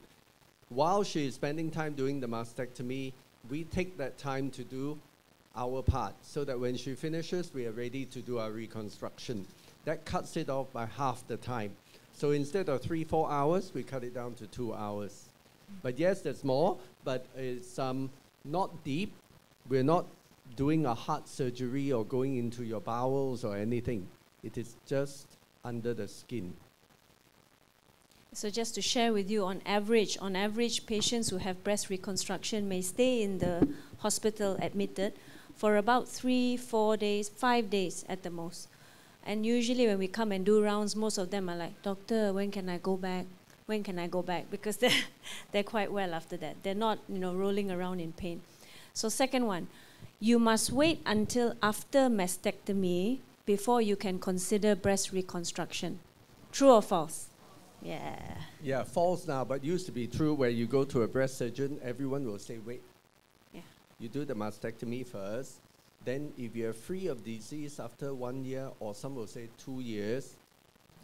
while she is spending time doing the mastectomy, we take that time to do our part so that when she finishes, we are ready to do our reconstruction. That cuts it off by half the time. So instead of three, four hours, we cut it down to two hours. But yes, there's more, but it's um, not deep. We're not doing a heart surgery or going into your bowels or anything. It is just under the skin. So just to share with you, on average, on average, patients who have breast reconstruction may stay in the hospital admitted for about three, four days, five days at the most. And usually when we come and do rounds, most of them are like, Doctor, when can I go back? When can I go back? Because they're, they're quite well after that. They're not, you know, rolling around in pain. So second one, you must wait until after mastectomy before you can consider breast reconstruction. True or false? Yeah. Yeah, false now, but used to be true where you go to a breast surgeon, everyone will say, wait. Yeah. You do the mastectomy first. Then, if you're free of disease after one year, or some will say two years,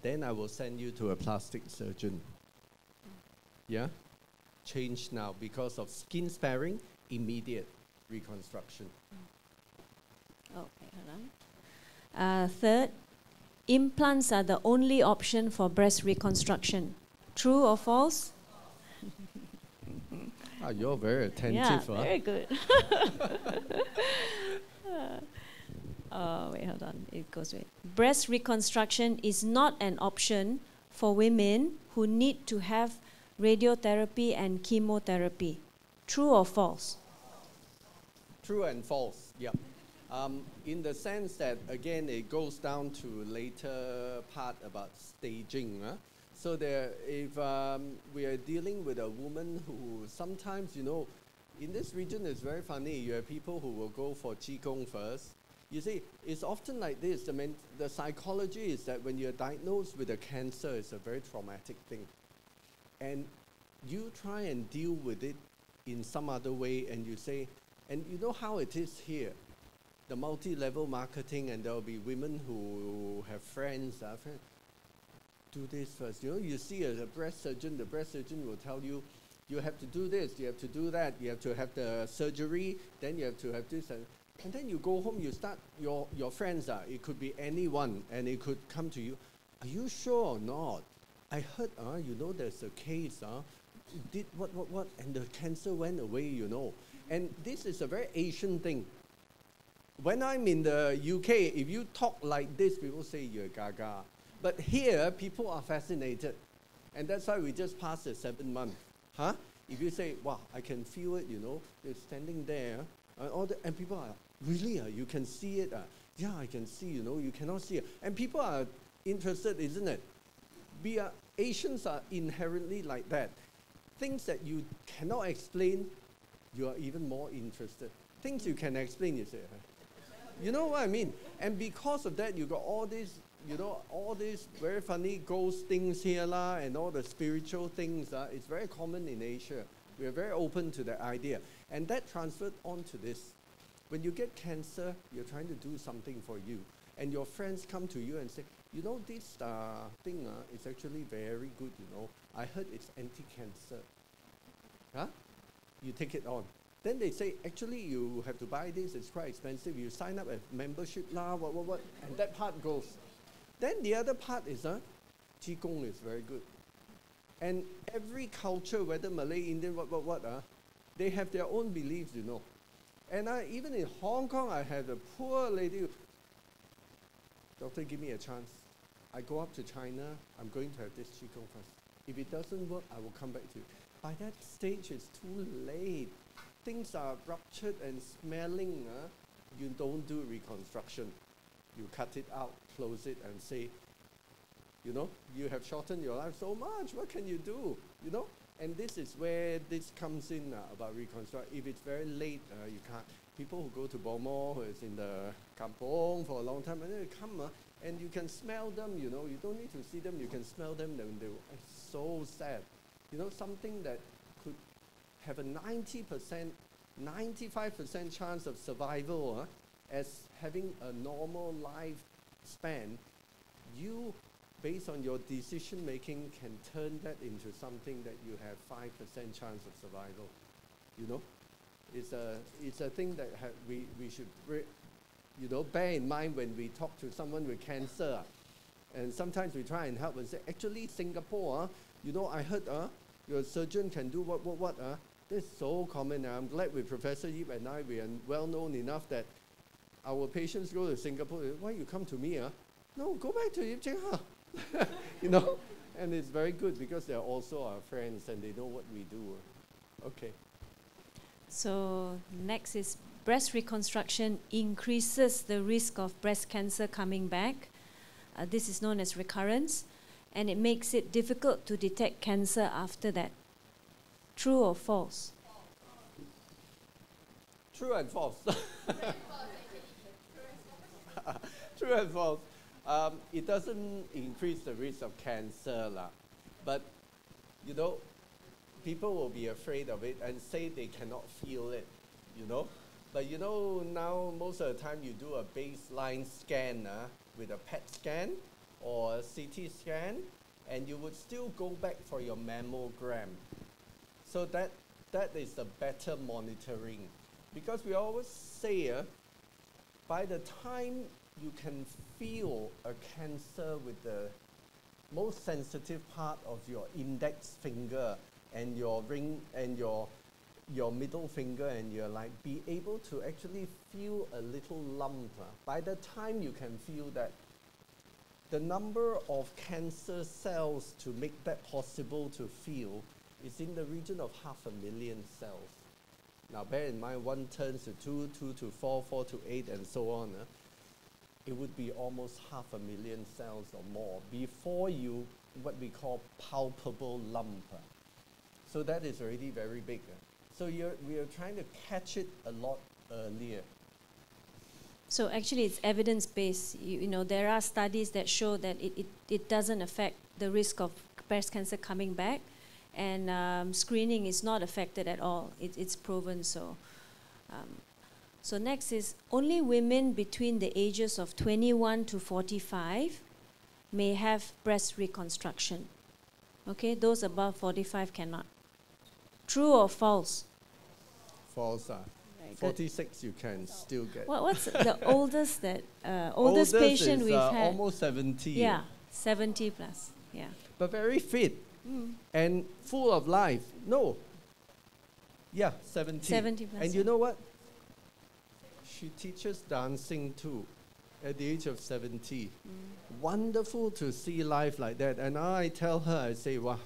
then I will send you to a plastic surgeon. Yeah? Change now because of skin sparing, immediate reconstruction. Okay, hold on. Uh, third, implants are the only option for breast reconstruction. True or false? Ah, you're very attentive. yeah, huh? very good. oh, wait, hold on. It goes wait. Breast reconstruction is not an option for women who need to have radiotherapy and chemotherapy. True or false? True and false, yeah. Um, in the sense that, again, it goes down to later part about staging. huh? So there, if um, we are dealing with a woman who sometimes, you know, in this region it's very funny. You have people who will go for qigong first. You see, it's often like this. The, men- the psychology is that when you're diagnosed with a cancer, it's a very traumatic thing. And you try and deal with it in some other way, and you say, and you know how it is here the multi-level marketing and there will be women who have friends, uh, friend, do this first. You know, you see a, a breast surgeon, the breast surgeon will tell you, you have to do this, you have to do that, you have to have the surgery, then you have to have this. And, and then you go home, you start, your, your friends, uh, it could be anyone, and it could come to you, are you sure or not? I heard, uh, you know, there's a case, uh, did what, what, what, and the cancer went away, you know. And this is a very Asian thing when I'm in the UK, if you talk like this, people say you're gaga. But here, people are fascinated. And that's why we just passed the seven month. Huh? If you say, wow, I can feel it, you know, you're standing there, and, all the, and people are, really? Uh, you can see it? Uh? Yeah, I can see, you know, you cannot see it. And people are interested, isn't it? We are, Asians are inherently like that. Things that you cannot explain, you are even more interested. Things you can explain, you say? You know what I mean? And because of that, you got all these, you know, all these very funny ghost things here, lah, and all the spiritual things. Uh, it's very common in Asia. We are very open to that idea. And that transferred onto this. When you get cancer, you're trying to do something for you. And your friends come to you and say, you know, this uh, thing uh, is actually very good, you know. I heard it's anti-cancer. Huh? You take it on. Then they say, actually, you have to buy this, it's quite expensive. You sign up a membership, lah, what, what, what. And that part goes. Then the other part is, uh, Qigong is very good. And every culture, whether Malay, Indian, what, what, what, uh, they have their own beliefs, you know. And I, even in Hong Kong, I had a poor lady, doctor, give me a chance. I go up to China, I'm going to have this Qigong first. If it doesn't work, I will come back to you. By that stage, it's too late things are ruptured and smelling, uh, you don't do reconstruction. You cut it out, close it, and say, you know, you have shortened your life so much. What can you do? You know, and this is where this comes in uh, about reconstruct. If it's very late, uh, you can't. People who go to Bomoh, who is in the kampong for a long time, and then they come, uh, and you can smell them. You know, you don't need to see them. You can smell them. They, it's so sad. You know, something that have a 90%, 95% chance of survival uh, as having a normal life span, you, based on your decision making, can turn that into something that you have 5% chance of survival. You know? It's a, it's a thing that ha- we, we should you know, bear in mind when we talk to someone with cancer. And sometimes we try and help and say, actually, Singapore, uh, you know, I heard uh, your surgeon can do what, what, what. Uh, this is so common. And I'm glad with Professor Yip and I, we are well known enough that our patients go to Singapore. Why you come to me? Uh? No, go back to Yip Cheng Har. you know? And it's very good because they're also our friends and they know what we do. Okay. So, next is breast reconstruction increases the risk of breast cancer coming back. Uh, this is known as recurrence, and it makes it difficult to detect cancer after that. True or false? True and false. True and false. Um, it doesn't increase the risk of cancer. La. But, you know, people will be afraid of it and say they cannot feel it, you know. But you know, now most of the time you do a baseline scan uh, with a PET scan or a CT scan, and you would still go back for your mammogram. So that, that is the better monitoring. Because we always say, uh, by the time you can feel a cancer with the most sensitive part of your index finger and your ring and your your middle finger and you're like be able to actually feel a little lump. uh, By the time you can feel that, the number of cancer cells to make that possible to feel is in the region of half a million cells. Now bear in mind one turns to two, two to four, four to eight and so on. uh, it would be almost half a million cells or more before you what we call palpable lump. uh. So that is already very big. uh. So you're, we are trying to catch it a lot earlier. So actually, it's evidence based. You, you know, there are studies that show that it, it, it doesn't affect the risk of breast cancer coming back, and um, screening is not affected at all. It, it's proven so. Um, so next is only women between the ages of 21 to 45 may have breast reconstruction. Okay, those above 45 cannot. True or false? False. Uh, 46 you can still get. What, what's the oldest that uh, oldest, patient is, we've uh, had? almost 70. Yeah, 70 plus. Yeah. But very fit Mm. and full of life. No. Yeah, 70. 70. And you know what? She teaches dancing too at the age of 70. Mm. Wonderful to see life like that. And I tell her, I say, wow,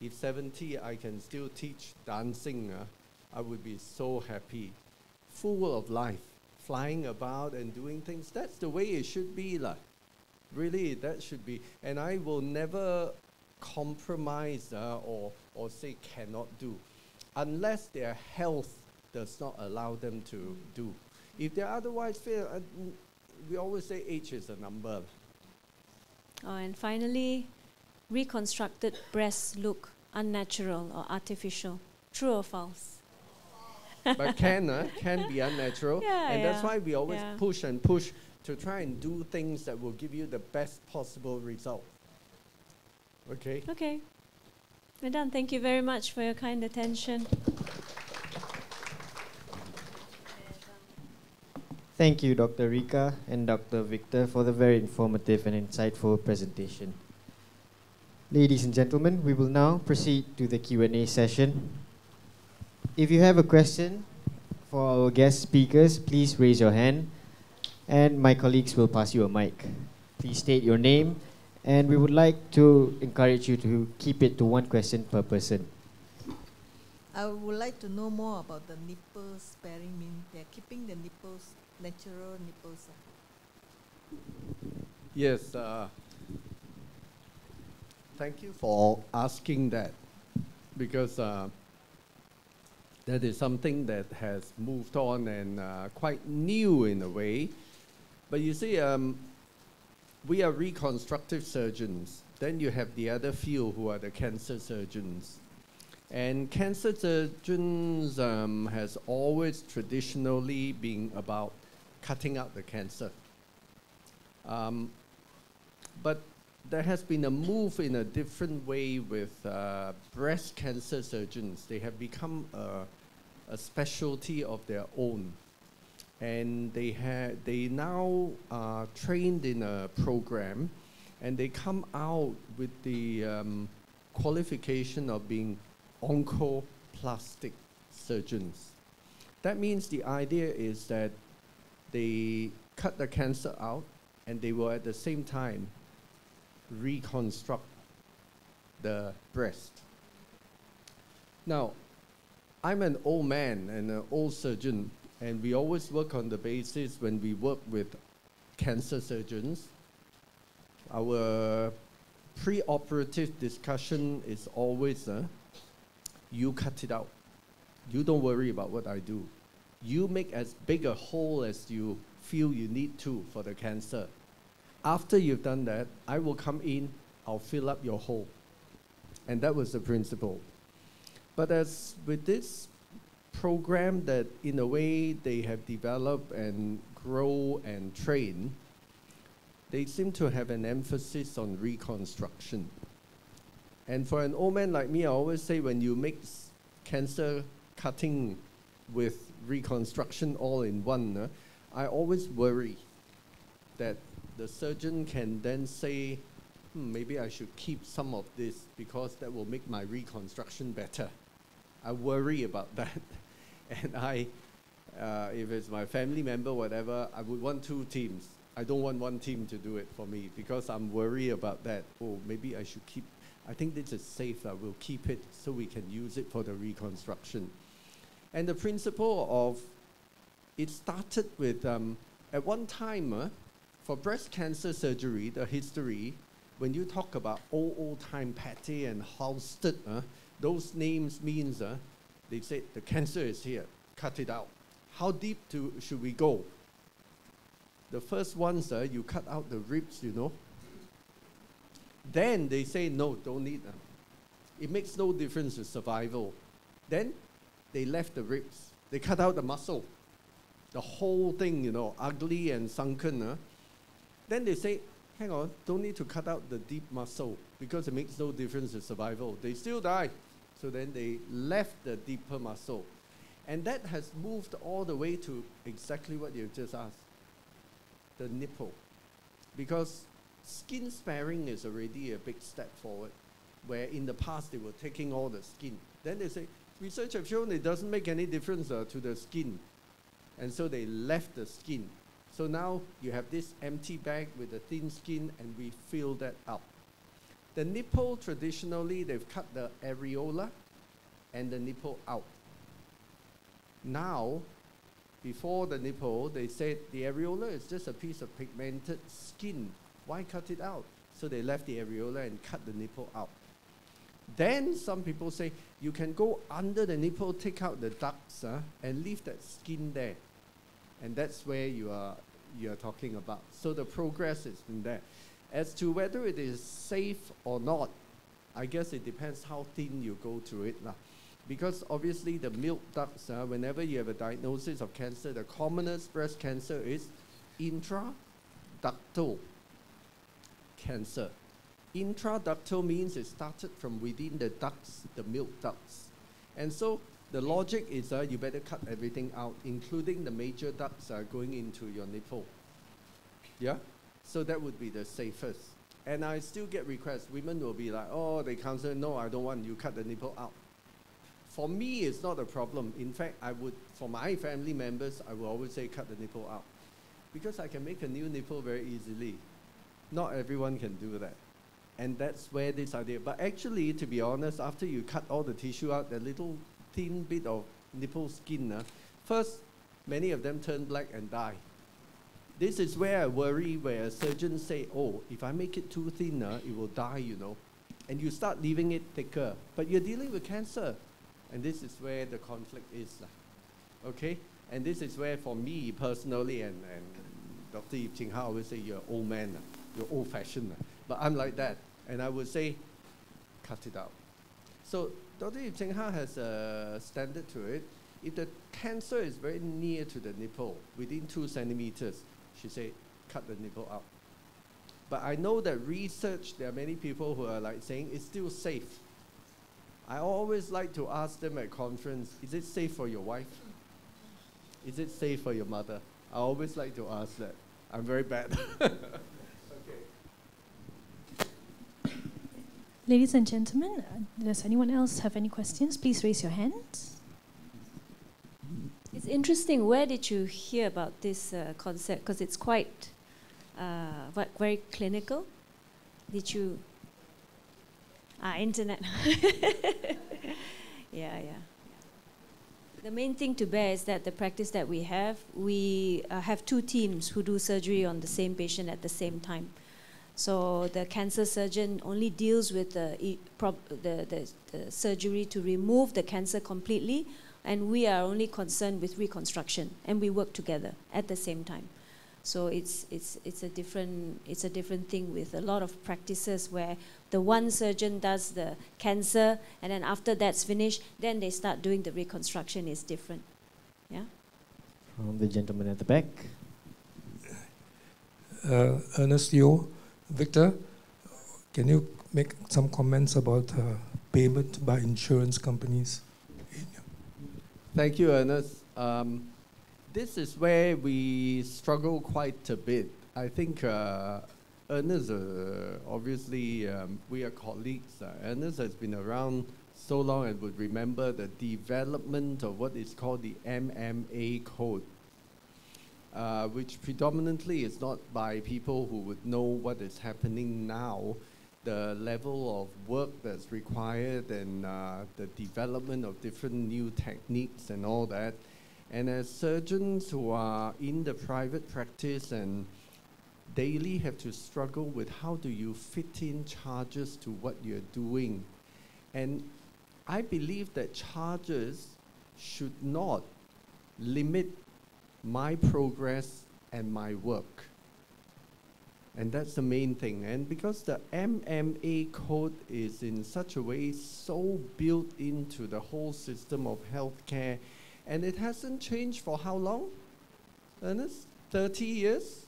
if 70 I can still teach dancing, uh, I would be so happy. Full of life, flying about and doing things. That's the way it should be. lah. Really, that should be. And I will never compromise uh, or, or say cannot do unless their health does not allow them to do. If they're otherwise fit, uh, mm, we always say age is a number. Oh, and finally, reconstructed breasts look unnatural or artificial. True or false? but can uh, can be unnatural, Yeah, and that's why we always yeah. push and push to try and do things that will give you the best possible result. Okay. Okay. We're done. Thank you very much for your kind attention. Thank you, Dr. Rica and Dr. Victor, for the very informative and insightful presentation. Ladies and gentlemen, we will now proceed to the Q&A session. If you have a question for our guest speakers, please raise your hand and my colleagues will pass you a mic. Please state your name and we would like to encourage you to keep it to one question per person. I would like to know more about the nipple sparing mean they're keeping the nipples natural nipples. ah. Yes. Uh, thank you for asking that, because uh, that is something that has moved on and uh, quite new in a way. But you see, um, we are reconstructive surgeons. Then you have the other few who are the cancer surgeons. And cancer surgeons um, has always traditionally been about cutting out the cancer. Um, but there has been a move in a different way with uh, breast cancer surgeons. They have become a, a specialty of their own. And they, ha- they now are trained in a program and they come out with the um, qualification of being oncoplastic surgeons. That means the idea is that they cut the cancer out and they will at the same time reconstruct the breast. Now, I'm an old man and an old surgeon, and we always work on the basis when we work with cancer surgeons. Our pre-operative discussion is always, uh, you cut it out. You don't worry about what I do. You make as big a hole as you feel you need to for the cancer. After you've done that, I will come in, I'll fill up your hole. And that was the principle. But as with this program that in a way they have developed and grow and train, they seem to have an emphasis on reconstruction. And for an old man like me, I always say when you mix cancer cutting with reconstruction all in one, uh, I always worry that the surgeon can then say, hmm, maybe I should keep some of this because that will make my reconstruction better. I worry about that. and I, uh, if it's my family member, whatever, I would want two teams. I don't want one team to do it for me because I'm worried about that. Oh, maybe I should keep. I think this is safe. I will keep it so we can use it for the reconstruction. And the principle of it started with um, at one time uh, for breast cancer surgery, the history, when you talk about old old time Patey and Halsted, uh, those names means uh, they said the cancer is here, cut it out. How deep to, should we go? The first ones, uh, you cut out the ribs, you know. Then they say, no, don't need them. It makes no difference to survival. Then they left the ribs. They cut out the muscle. The whole thing, you know, ugly and sunken. Uh. Then they say, hang on, don't need to cut out the deep muscle because it makes no difference to survival. They still die. So then they left the deeper muscle. And that has moved all the way to exactly what you just asked the nipple. Because skin sparing is already a big step forward, where in the past they were taking all the skin. Then they say, research have shown it doesn't make any difference uh, to the skin. And so they left the skin. So now you have this empty bag with a thin skin and we fill that up. The nipple, traditionally, they've cut the areola and the nipple out. Now, before the nipple, they said the areola is just a piece of pigmented skin. Why cut it out? So they left the areola and cut the nipple out. Then some people say you can go under the nipple, take out the ducts, uh, and leave that skin there. And that's where you are, you are talking about. So the progress is in there. As to whether it is safe or not, I guess it depends how thin you go to it. Lah. Because obviously the milk ducts, uh, whenever you have a diagnosis of cancer, the commonest breast cancer is intraductal cancer. Intraductal means it started from within the ducts, the milk ducts. And so the logic is uh, you better cut everything out, including the major ducts uh, going into your nipple. Yeah? So that would be the safest. And I still get requests. Women will be like, oh, they counsel, no, I don't want you cut the nipple out. For me, it's not a problem. In fact, I would, for my family members, I will always say cut the nipple out. Because I can make a new nipple very easily. Not everyone can do that. And that's where this idea, but actually, to be honest, after you cut all the tissue out, the little thin bit of nipple skin, uh, first, many of them turn black and die. This is where I worry where surgeons say, oh, if I make it too thin, uh, it will die, you know. And you start leaving it thicker. But you're dealing with cancer. And this is where the conflict is. Okay? And this is where, for me personally, and, and Dr. Yip Cheng Har always say, you're old man, uh, you're old fashioned. Uh, but I'm like that. And I would say, cut it out. So Dr. Yip Cheng Har has a standard to it. If the cancer is very near to the nipple, within two centimeters, she said, cut the nipple out. But I know that research, there are many people who are like saying it's still safe. I always like to ask them at conference, is it safe for your wife? Is it safe for your mother? I always like to ask that. I'm very bad. Ladies and gentlemen, uh, does anyone else have any questions? Please raise your hands. It's interesting. Where did you hear about this uh, concept? Because it's quite uh, very clinical. Did you? Ah, internet. yeah, yeah. The main thing to bear is that the practice that we have, we uh, have two teams who do surgery on the same patient at the same time. So the cancer surgeon only deals with the, the, the, the surgery to remove the cancer completely, and we are only concerned with reconstruction, and we work together at the same time. So it's it's it's a different it's a different thing with a lot of practices where the one surgeon does the cancer and then after that's finished, then they start doing the reconstruction is different. Yeah. From the gentleman at the back. uh, Ernest Yeo. Victor, can you make some comments about uh, payment by insurance companies? Thank you, Ernest. Um, this is where we struggle quite a bit. I think uh, Ernest, uh, obviously, um, we are colleagues. Uh, Ernest has been around so long and would remember the development of what is called the MMA code, uh, which predominantly is not by people who would know what is happening now, the level of work that's required and uh, the development of different new techniques and all that. And as surgeons who are in the private practice and daily have to struggle with how do you fit in charges to what you're doing. And I believe that charges should not limit my progress and my work. And that's the main thing. And because the MMA code is in such a way so built into the whole system of healthcare, and it hasn't changed for how long? Ernest? 30 years?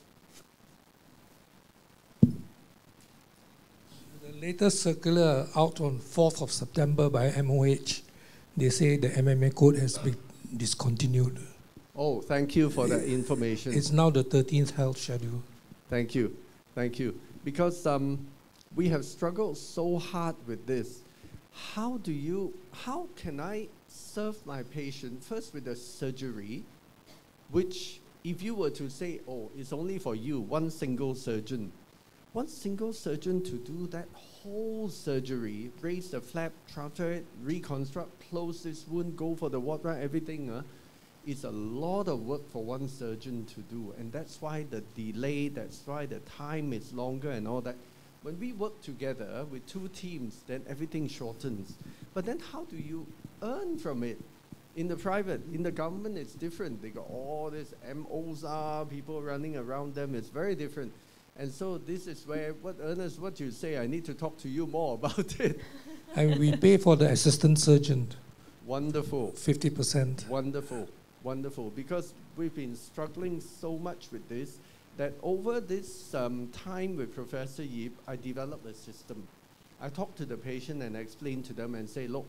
The latest circular out on 4th of September by MOH, they say the MMA code has been discontinued. Oh, thank you for that information. It's now the 13th health schedule. Thank you. Thank you. Because um, we have struggled so hard with this. How do you, how can I serve my patient first with a surgery, which if you were to say, oh, it's only for you, one single surgeon, one single surgeon to do that whole surgery, raise the flap, transfer it, reconstruct, close this wound, go for the water, everything, uh, it's a lot of work for one surgeon to do. And that's why the delay, that's why the time is longer and all that. When we work together with two teams, then everything shortens. But then how do you earn from it? In the private, in the government, it's different. They got all this MOSA, people running around them. It's very different. And so this is where, what Ernest, what you say, I need to talk to you more about it. And we pay for the assistant surgeon Wonderful. 50%. Wonderful, wonderful. Because we've been struggling so much with this that over this um, time with Professor Yip, I developed a system. I talk to the patient and explain to them and say, look,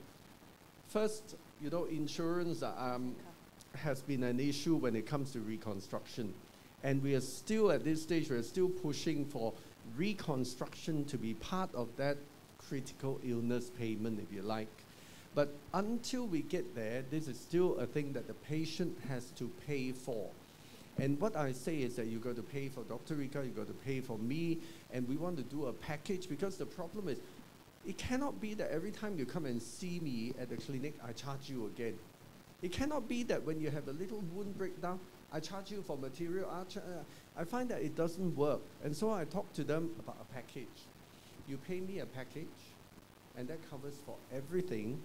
first, you know, insurance um, has been an issue when it comes to reconstruction. And we are still at this stage, we're still pushing for reconstruction to be part of that critical illness payment, if you like. But until we get there, this is still a thing that the patient has to pay for. And what I say is that you got to pay for Dr. Rica, you got to pay for me, and we want to do a package because the problem is it cannot be that every time you come and see me at the clinic, I charge you again. It cannot be that when you have a little wound breakdown, I charge you for material. I, I find that it doesn't work. And so I talk to them about a package. You pay me a package, and that covers for everything.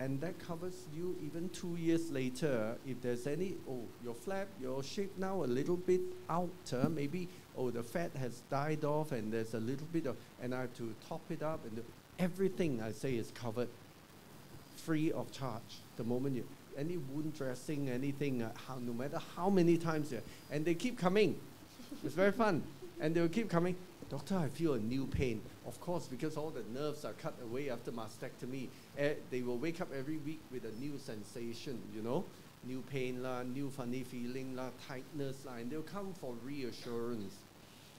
And that covers you even two years later. If there's any, oh, your flap, your shape now a little bit out, uh, maybe, oh, the fat has died off and there's a little bit of, and I have to top it up. And everything I say is covered free of charge the moment you, any wound dressing, anything, uh, how, no matter how many times, you, and they keep coming. It's very fun. And they'll keep coming. Doctor, I feel a new pain. Of course, because all the nerves are cut away after mastectomy. Eh, they will wake up every week with a new sensation, you know, new pain lah, new funny feeling lah, tightness lah, and they'll come for reassurance.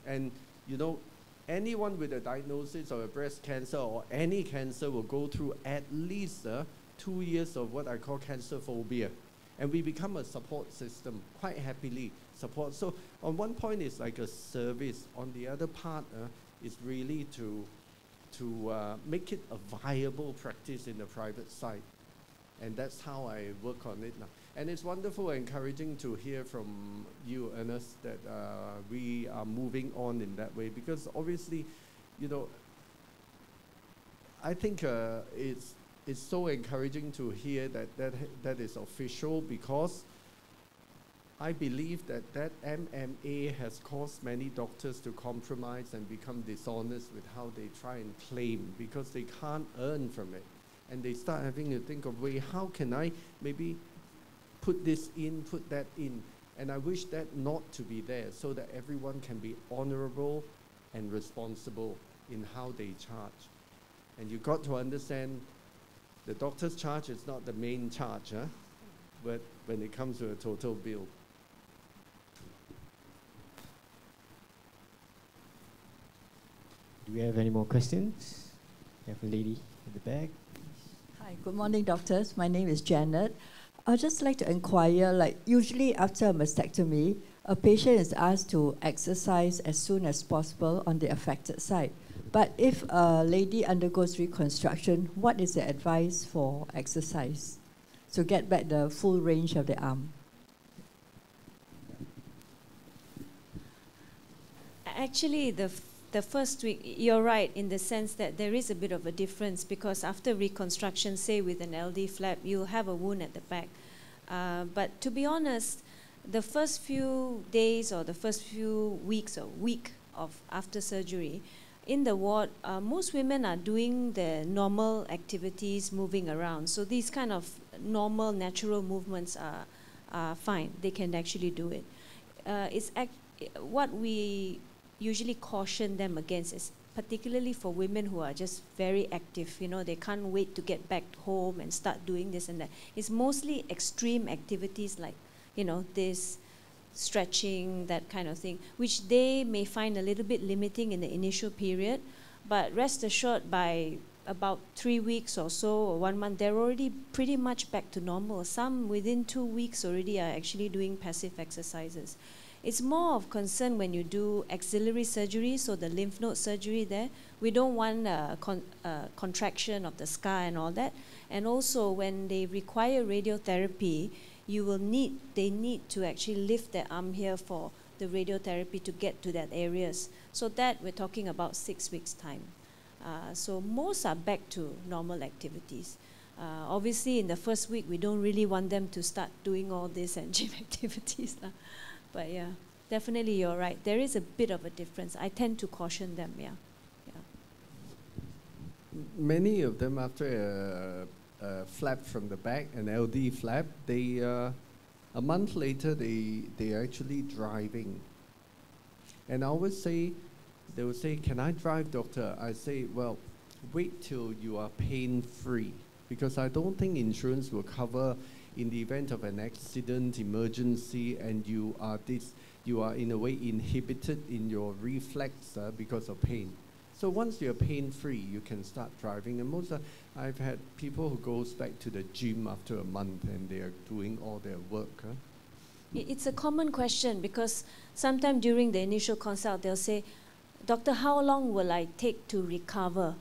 And you know, anyone with a diagnosis of a breast cancer or any cancer will go through at least uh, two years of what I call cancer phobia. And we become a support system quite happily. Support. So on one point it's like a service. On the other part uh, is really to to uh, make it a viable practice in the private side. And that's how I work on it now. And it's wonderful and encouraging to hear from you, Ernest, that uh, we are moving on in that way because obviously, you know, I think uh, it's, it's so encouraging to hear that that, that is official because I believe that that MMA has caused many doctors to compromise and become dishonest with how they try and claim because they can't earn from it. And they start having to think of way, how can I maybe put this in, put that in? And I wish that not to be there so that everyone can be honorable and responsible in how they charge. And you've got to understand the doctor's charge is not the main charge, huh? but when it comes to a total bill. Do we have any more questions? We have a lady in the back. Hi, good morning, doctors. My name is Janet. I'd just like to inquire like, usually after a mastectomy, a patient is asked to exercise as soon as possible on the affected side. But if a lady undergoes reconstruction, what is the advice for exercise to get back the full range of the arm? Actually, the f- the first week, you're right in the sense that there is a bit of a difference because after reconstruction, say with an LD flap, you'll have a wound at the back. Uh, but to be honest, the first few days or the first few weeks or week of after surgery, in the ward, uh, most women are doing their normal activities, moving around. So these kind of normal, natural movements are, are fine. They can actually do it. Uh, it's what we usually caution them against is particularly for women who are just very active you know they can't wait to get back home and start doing this and that. It's mostly extreme activities like you know this stretching that kind of thing which they may find a little bit limiting in the initial period but rest assured by about three weeks or so or one month they're already pretty much back to normal. Some within two weeks already are actually doing passive exercises it's more of concern when you do axillary surgery, so the lymph node surgery there. We don't want a con- uh, contraction of the scar and all that. And also, when they require radiotherapy, you will need they need to actually lift their arm here for the radiotherapy to get to that areas. So that we're talking about six weeks time. Uh, so most are back to normal activities. Uh, obviously, in the first week, we don't really want them to start doing all this and gym activities. But yeah, definitely you're right. There is a bit of a difference. I tend to caution them, yeah. Many of them, after a, a flap from the back, an LD flap, they uh, a month later they they are actually driving. And I always say, they will say, "Can I drive, doctor?" I say, "Well, wait till you are pain free, because I don't think insurance will cover." In the event of an accident, emergency, and you are this, you are in a way inhibited in your reflex uh, because of pain. So once you're pain free, you can start driving. And most, uh, I've had people who goes back to the gym after a month and they are doing all their work. Huh? It's a common question because sometimes during the initial consult, they'll say, Doctor, how long will I take to recover?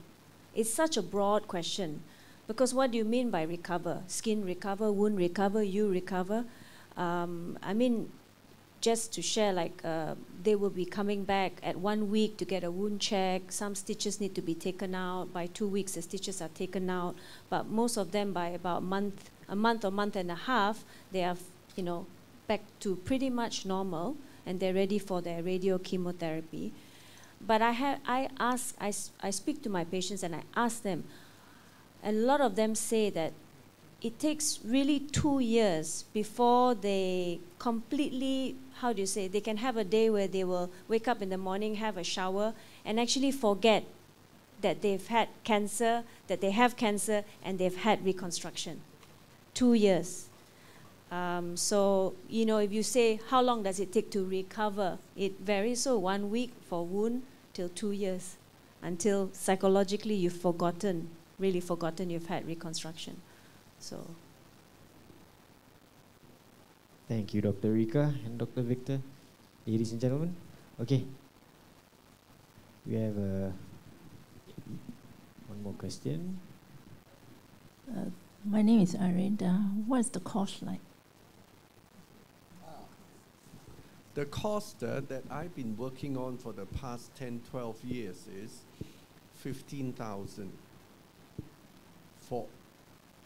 It's such a broad question. Because what do you mean by recover? Skin recover, wound recover, you recover? Um, I mean, just to share, like uh, they will be coming back at one week to get a wound check. Some stitches need to be taken out. By two weeks, the stitches are taken out. But most of them, by about month, a month or month and a half, they are, you know, back to pretty much normal, and they're ready for their radio chemotherapy. But I have, I ask, I, I speak to my patients and I ask them, a lot of them say that it takes really two years before they completely, how do you say, they can have a day where they will wake up in the morning, have a shower, and actually forget that they've had cancer, that they have cancer, and they've had reconstruction. Two years. Um, so, you know, if you say, how long does it take to recover? It varies. So, one week for wound till two years until psychologically you've forgotten really forgotten you've had reconstruction. So. Thank you, Dr. Rica and Dr. Victor. Ladies and gentlemen, okay. We have uh, one more question. Uh, my name is Irene. Uh, what is the cost like? The cost uh, that I've been working on for the past 10, 12 years is 15,000 for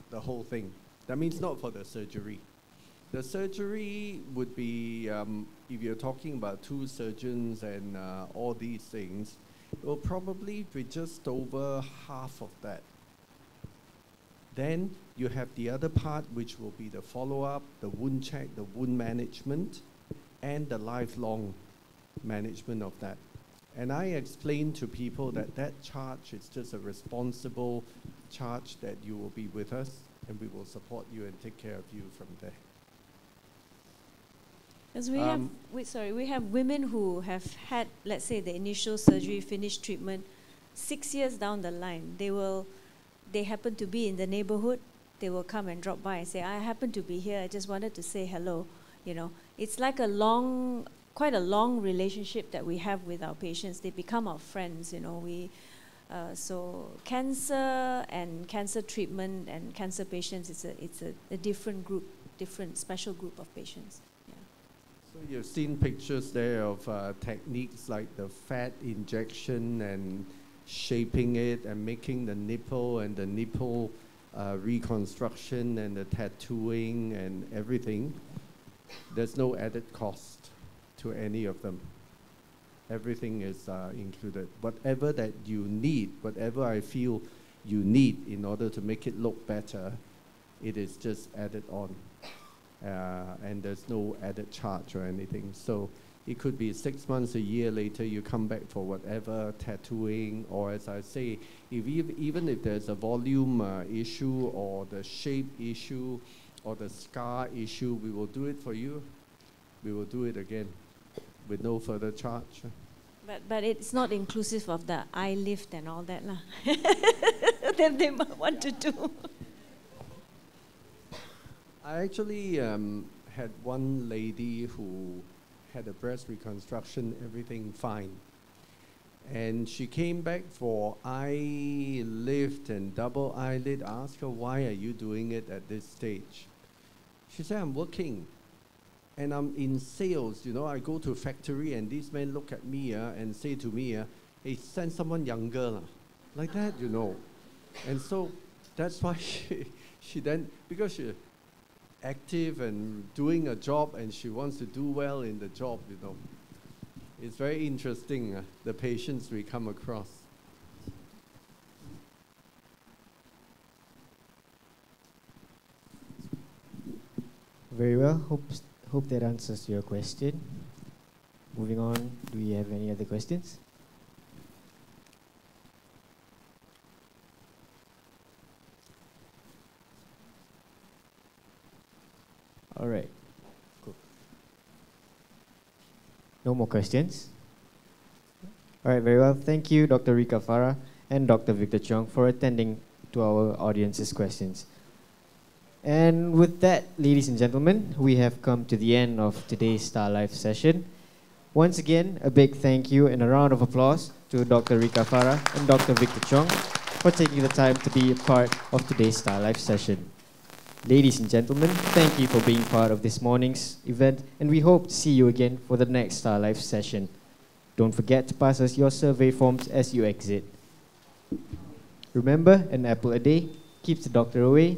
the whole thing. That means not for the surgery. The surgery would be, um, if you're talking about two surgeons and uh, all these things, it will probably be just over half of that. Then you have the other part, which will be the follow-up, the wound check, the wound management, and the lifelong management of that. And I explain to people that that charge is just a responsible charge that you will be with us and we will support you and take care of you from there. As we have, Um, we, sorry, we have women who have had, let's say, the initial surgery, finished treatment, six years down the line, they will, they happen to be in the neighborhood, they will come and drop by and say, I happen to be here, I just wanted to say hello. You know, it's like a long, quite a long relationship that we have with our patients. They become our friends. You know, we. Uh, so cancer and cancer treatment and cancer patients, it's a it's a, a different group, different special group of patients. Yeah. So you've seen pictures there of uh, techniques like the fat injection and shaping it and making the nipple and the nipple uh, reconstruction and the tattooing and everything. There's no added cost to any of them. Everything is uh, included. Whatever that you need, whatever I feel you need in order to make it look better, it is just added on. Uh, and there's no added charge or anything. So it could be six months, a year later, you come back for whatever tattooing, or as I say, if ev- even if there's a volume uh, issue or the shape issue or the scar issue, we will do it for you. We will do it again with no further charge. But but it's not inclusive of the eye lift and all that lah. that they might want to do. I actually um, had one lady who had a breast reconstruction, everything fine. And she came back for eye lift and double eyelid. I asked her, why are you doing it at this stage? She said, I'm working. And I'm in sales, you know, I go to a factory and these men look at me uh, and say to me, uh, hey, send someone younger. lah." Like that, you know. And so that's why she, she then, because she, active and doing a job and she wants to do well in the job, you know. It's very interesting, uh, the patients we come across. Very well. Hope hope that answers your question. Moving on, do we have any other questions? All right. Cool. No more questions. All right, very well. Thank you, Dr. Rica Farah and Dr. Victor Cheong, for attending to our audience's questions. And with that, ladies and gentlemen, we have come to the end of today's StarLIVE session. Once again, a big thank you and a round of applause to Dr. Rica Farah and Dr. Victor Cheong for taking the time to be a part of today's StarLIVE session. Ladies and gentlemen, thank you for being part of this morning's event, and we hope to see you again for the next StarLIVE session. Don't forget to pass us your survey forms as you exit. Remember, an apple a day keeps the doctor away.